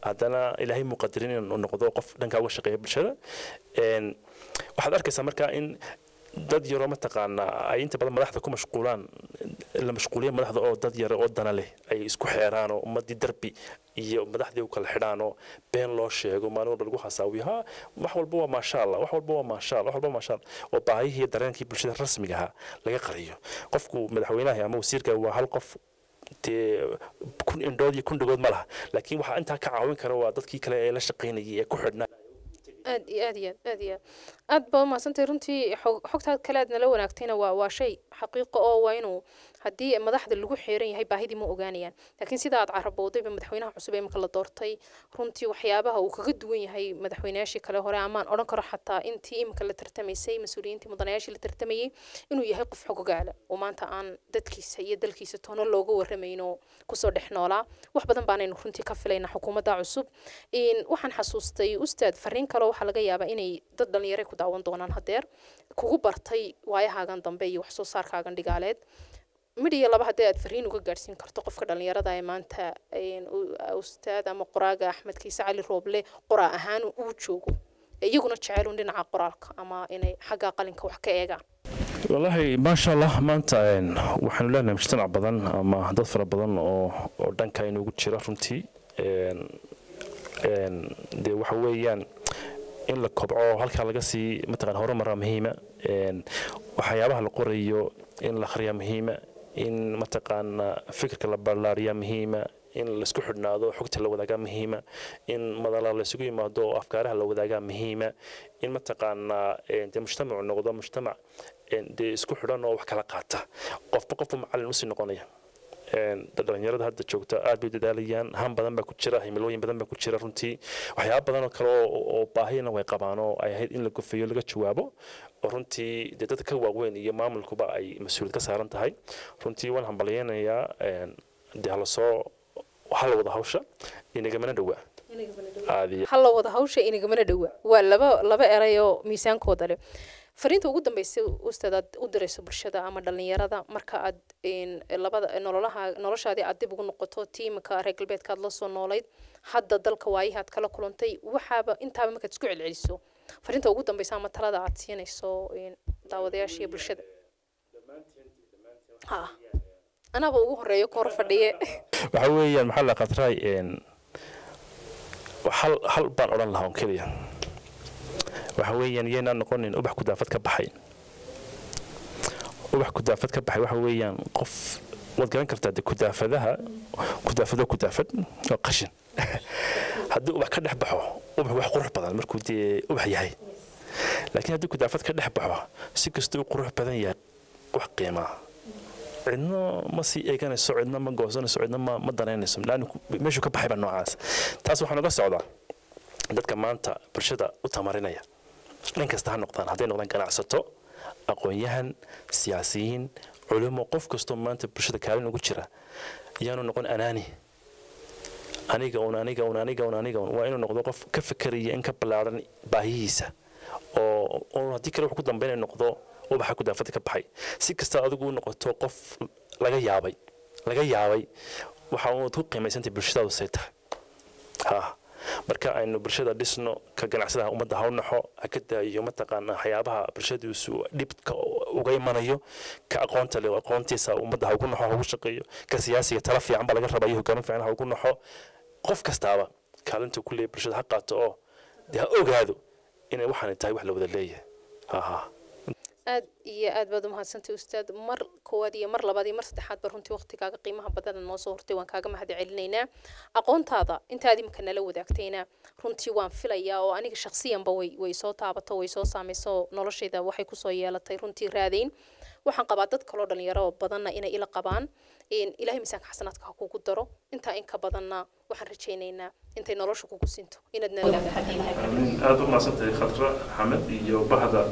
haddana ilaahay muqadirin inuu noqdo qof dhankaa uga shaqeeya bulshada. Waxaad arkaysaa markaa in dad yaroo mataqaanaa ay inta badan madaxda ku mashquulaan la mashquuliya madaxda oo dad yare oo dana leh ay isku xeeraan oo ummadii darbi iyo madaxdii u kala xidhaan oo been loo sheego maalin walba lagu hasaawiyo ha wax walba waa maasha allah wax walba waa maasha allah wax walba maasha allah oo baahihii iyo dareenkii bulshada rasmiga ahaa laga qariyo. Qofku madaxweynaha ama wasiirka waa hal qof dee kun indhood iyo kun dhagood ma laha laakiin waxaa intaa ka caawin kara waa dadkii kale ee la shaqaynayay ee ku xidhnaa aad iyo aad iyo aad aad iyo aad aad baa umahadsantahay runtii xog- xogtaad kale aad nala wanaagtayna waa waa shay xaqiiqo oo waa inuu haddii madaxda lagu xeeran yahay baahidii ma ogaanayaan. Laakiin sida aad carabowdayba madaxweynaha cusub ee imika la doortay runtii waxyaabaha uu kaga duwan yahay madaxweynayaashii kale hore amaan odhan karo xataa intii imika la tartamaysay mas'uuliyiintii mudanayaashii la tartamayay inuu yahay qof xogogaala oo maanta aan dadkiisa iyo dalkiisa toono looga waramayno ku soo dhex noolaa wax badan baanaynu runtii ka filaynaa xukuumadda cusub. Waxaan xasuustay ustaad fariin kaleo waxaa laga yaabaa inay dad dhalinyare ku daawan doonaan hadeer kugu bartay waayahaagan dambe iyo wax soo saarkaagan dhigaaleed midh iyo laba haddii aad fariin uga gaadhsiin karto qofka dhalinyarada ee maanta ustaad ama qoraaga axmed kiise cali rooble qoraa ahaan uu joogo. Iyaguna jecelun dhinaca qoraalka ama inay xagga qalinka wax ka eegaan. Wallaahi maasha allah maanta waxaanu leenahay mujtamac badan ama dad fara badan oo oo dhanka inugu jira runtii. Dee waxa weeyaan in la kobco halkaa laga sii mataqaan horumaraa muhiima waxyaabaha la qorayo in la akhriyaa muhiima in mataqaana fikirka la ballaariyaa muhiima in la isku xidhnaado xogta la wadaagaa muhiima in madala laysugu yimaado oo afkaaraha la wadaagaa muhiima in mataqaanaa dee mujtamacu noqdo mujtamac dee isku xidhan oo wax kala qaata. Qofba qofba macallin u sii noqonaya dhalinyarada hadda joogta aad bay dadaalayaan. Han badan baa ku jira himilooyin badan baa ku jira runtii. Waxyaaba badan oo kale oo baahiyana way qabaan oo ay ahayd in la gofeeyo laga jawaabo. Oo runtii dee dadka ka waaweyn iyo maamulkuba ay mas'uuliyad ka saaran tahay. Runtii waan hambalyeynayaa dee halasoo hala wada hawsha inagamana dhowaa. Halla wada hawsha inagamana dhowa waa laba laba eray oo miisaankooda leh fariinta ugu dambaysa ustaad aad u dirayso bulshada ama dhalinyarada marka aad labada nololaha noloshaadii aad dib ugu noqoto tiimka reer galbeedka aad la soo noolayd hadda dalka waayaha aad kala kulantay waxaaba intaaba markaad isku celceliso. Fariinta ugu dambaysa ama talada aad siinayso daawadayaasha iyo bulshada. Ha anaaba ugu horeeyo ka hor fadhiye. [LAUGHS] Waxa weeyaan maxaa la khatray hal baan odhan lahaa on keliya waxa weeyaan yaynaan noqonin waad garan kartaa de kudaafadaha kudaafado kudaafad waa qashin. [LAUGHS] Haddii ubax ka dhex baxo ubax wax qurux badan markuu dee ubax yahay. Laakiin haddii kudaafad ka dhex baxo si kastuu qurux badan yahay wax qiimaa cidno ma sii eeganayso cidno ma goosanayso cidno ma danaynayso. Laannu meeshuu ka baxay baa noocaas. Taas waxaa noga socdaa dadka maanta bulshada u tamarinaya dhan kasta ha noqdaan hadday noqdaan ganacsato aqoon-yahan siyaasiyiin culimo qof kastoo maanta bulshada kaalin ugu jira ayaanu noqon anaani. Aniga un aniga un aniga un aniga un waa inuu noqdo qof ka fekeraya in ka ballaaran baahihiisa oo oo haddii kale wuxuu ku dambeynaya noqdo ubaxa kudaafada ka baxay. Si kasta adigu u noqoto qof laga yaabay laga yaabay waxa uad ku qiimaysantay bulshadaadu say tahay ha marka aynu bulshada dhisno ka ganacsadaha ummadda ha u naxo ha ka daayo mataqaana waxyaabaha bulshadiisu dhibka uga imanayo ka aqoonta leh aqoontiisa ummadda ha ugu naxo ha ugu shaqeeyo ka siyaasiga tala fiican baa laga rabaa iyo hogaamin fiican ha ugu naxo. Qof kastaaba kaalinta ku leeyahay bulshada ha qaato oo dee ha ogaado inay waxaanay tahay wax la wada leeyahay. Ha aad iyo aad baad umahadsantay ustaad. Mar koowaad iyo mar labaad iyo mar saddexaad ba runtii waqtigaaga qiimaha badana noo soo hortay waan kaaga mahad celinaynaa aqoontaada intaad imika nala wadaagtayna runtii waan filayaa oo aniga shakhsiyanba way way soo taabato way soo saamayso noloshayda waxay ku soo yeelatay runtii raadayn. Waxaan qabaa dad kaloo dhalinyaro badanna inay ila qabaan ilaahay miisaanka xasanaadka ha kugu daro. Intaa in ka badanna waxaan rajaynaynaa intay nolosha kugu sinto. Inaad aada u mahadsantahay khadra xamed iyo bahda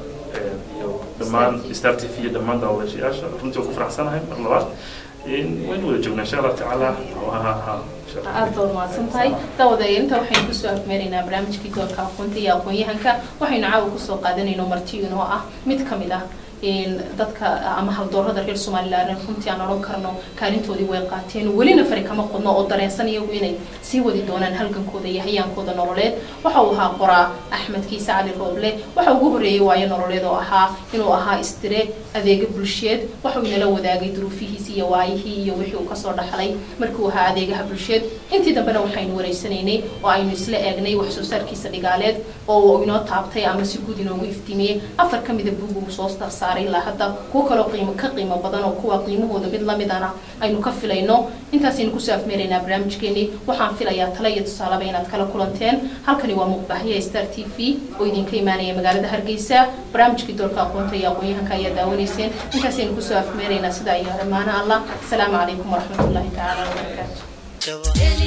iyo dhammaan star t v iyo dhammaan daawadayaasha runtii waan ku faraxsanahay mar labaad. Waynu wada joognaa insha allah tacaala aad baad mahadsan tahay daawadayaal inta waxaynu ku soo afmeeraynaa barnaamijkii doorka aqoonta iyo aqoon-yahanka waxaynu caawa ku soo qaadanayno marti inoo ah. Mid ka mid ah dadka ama haldoorada reer somalilan runtii aan odhan karno kaalintoodii way qaateen. Welina fari kama qodno oo dareensan iyagu inay sii wadi doonaan halgankooda iyo hayaankooda nololeed. Waxa uu ahaa qoraa axmed kiise cali rooble. Waxa ugu horreeyey waayo nololeed oo ahaa inuu ahaa istire adeega bulsheed. Waxa uu inala wadaagay duruufihiisi iyo waayihii iyo wixii uu ka soo dhaxlay. Markii uu ahaa adeegaha bulsheed intii dambena waxaynu wareysanaynay oo aynu isla eegnay wax soo saarkiisa dhigaaleed oo inoo taabtay ama si guud inoogu iftiimiyey. Afar ka mida buug uu soo saaray ilaa hadda. Kuwo kaloo qiimo ka qiimo badan oo kuwa qiimahooda mid lamidana aynu ka filayno. Intaasaynu ku soo afmeeraynaa barnaamijkeenii waxaan filayaa tala iyo tusaalaba inaad kala kulanteen. Halkani waa muuqbaahiya star t v. Oo idinka imaanaya magaalada hargeysa. Barnaamijkii doorka aqoonta iyo aqoon-yahanka ayaa daawanayseen intaasaynu ku soo afmeeraynaa sidaa iyo amaano allah asalaamu calaykum waraxmatullahi tacaala wabarakaatu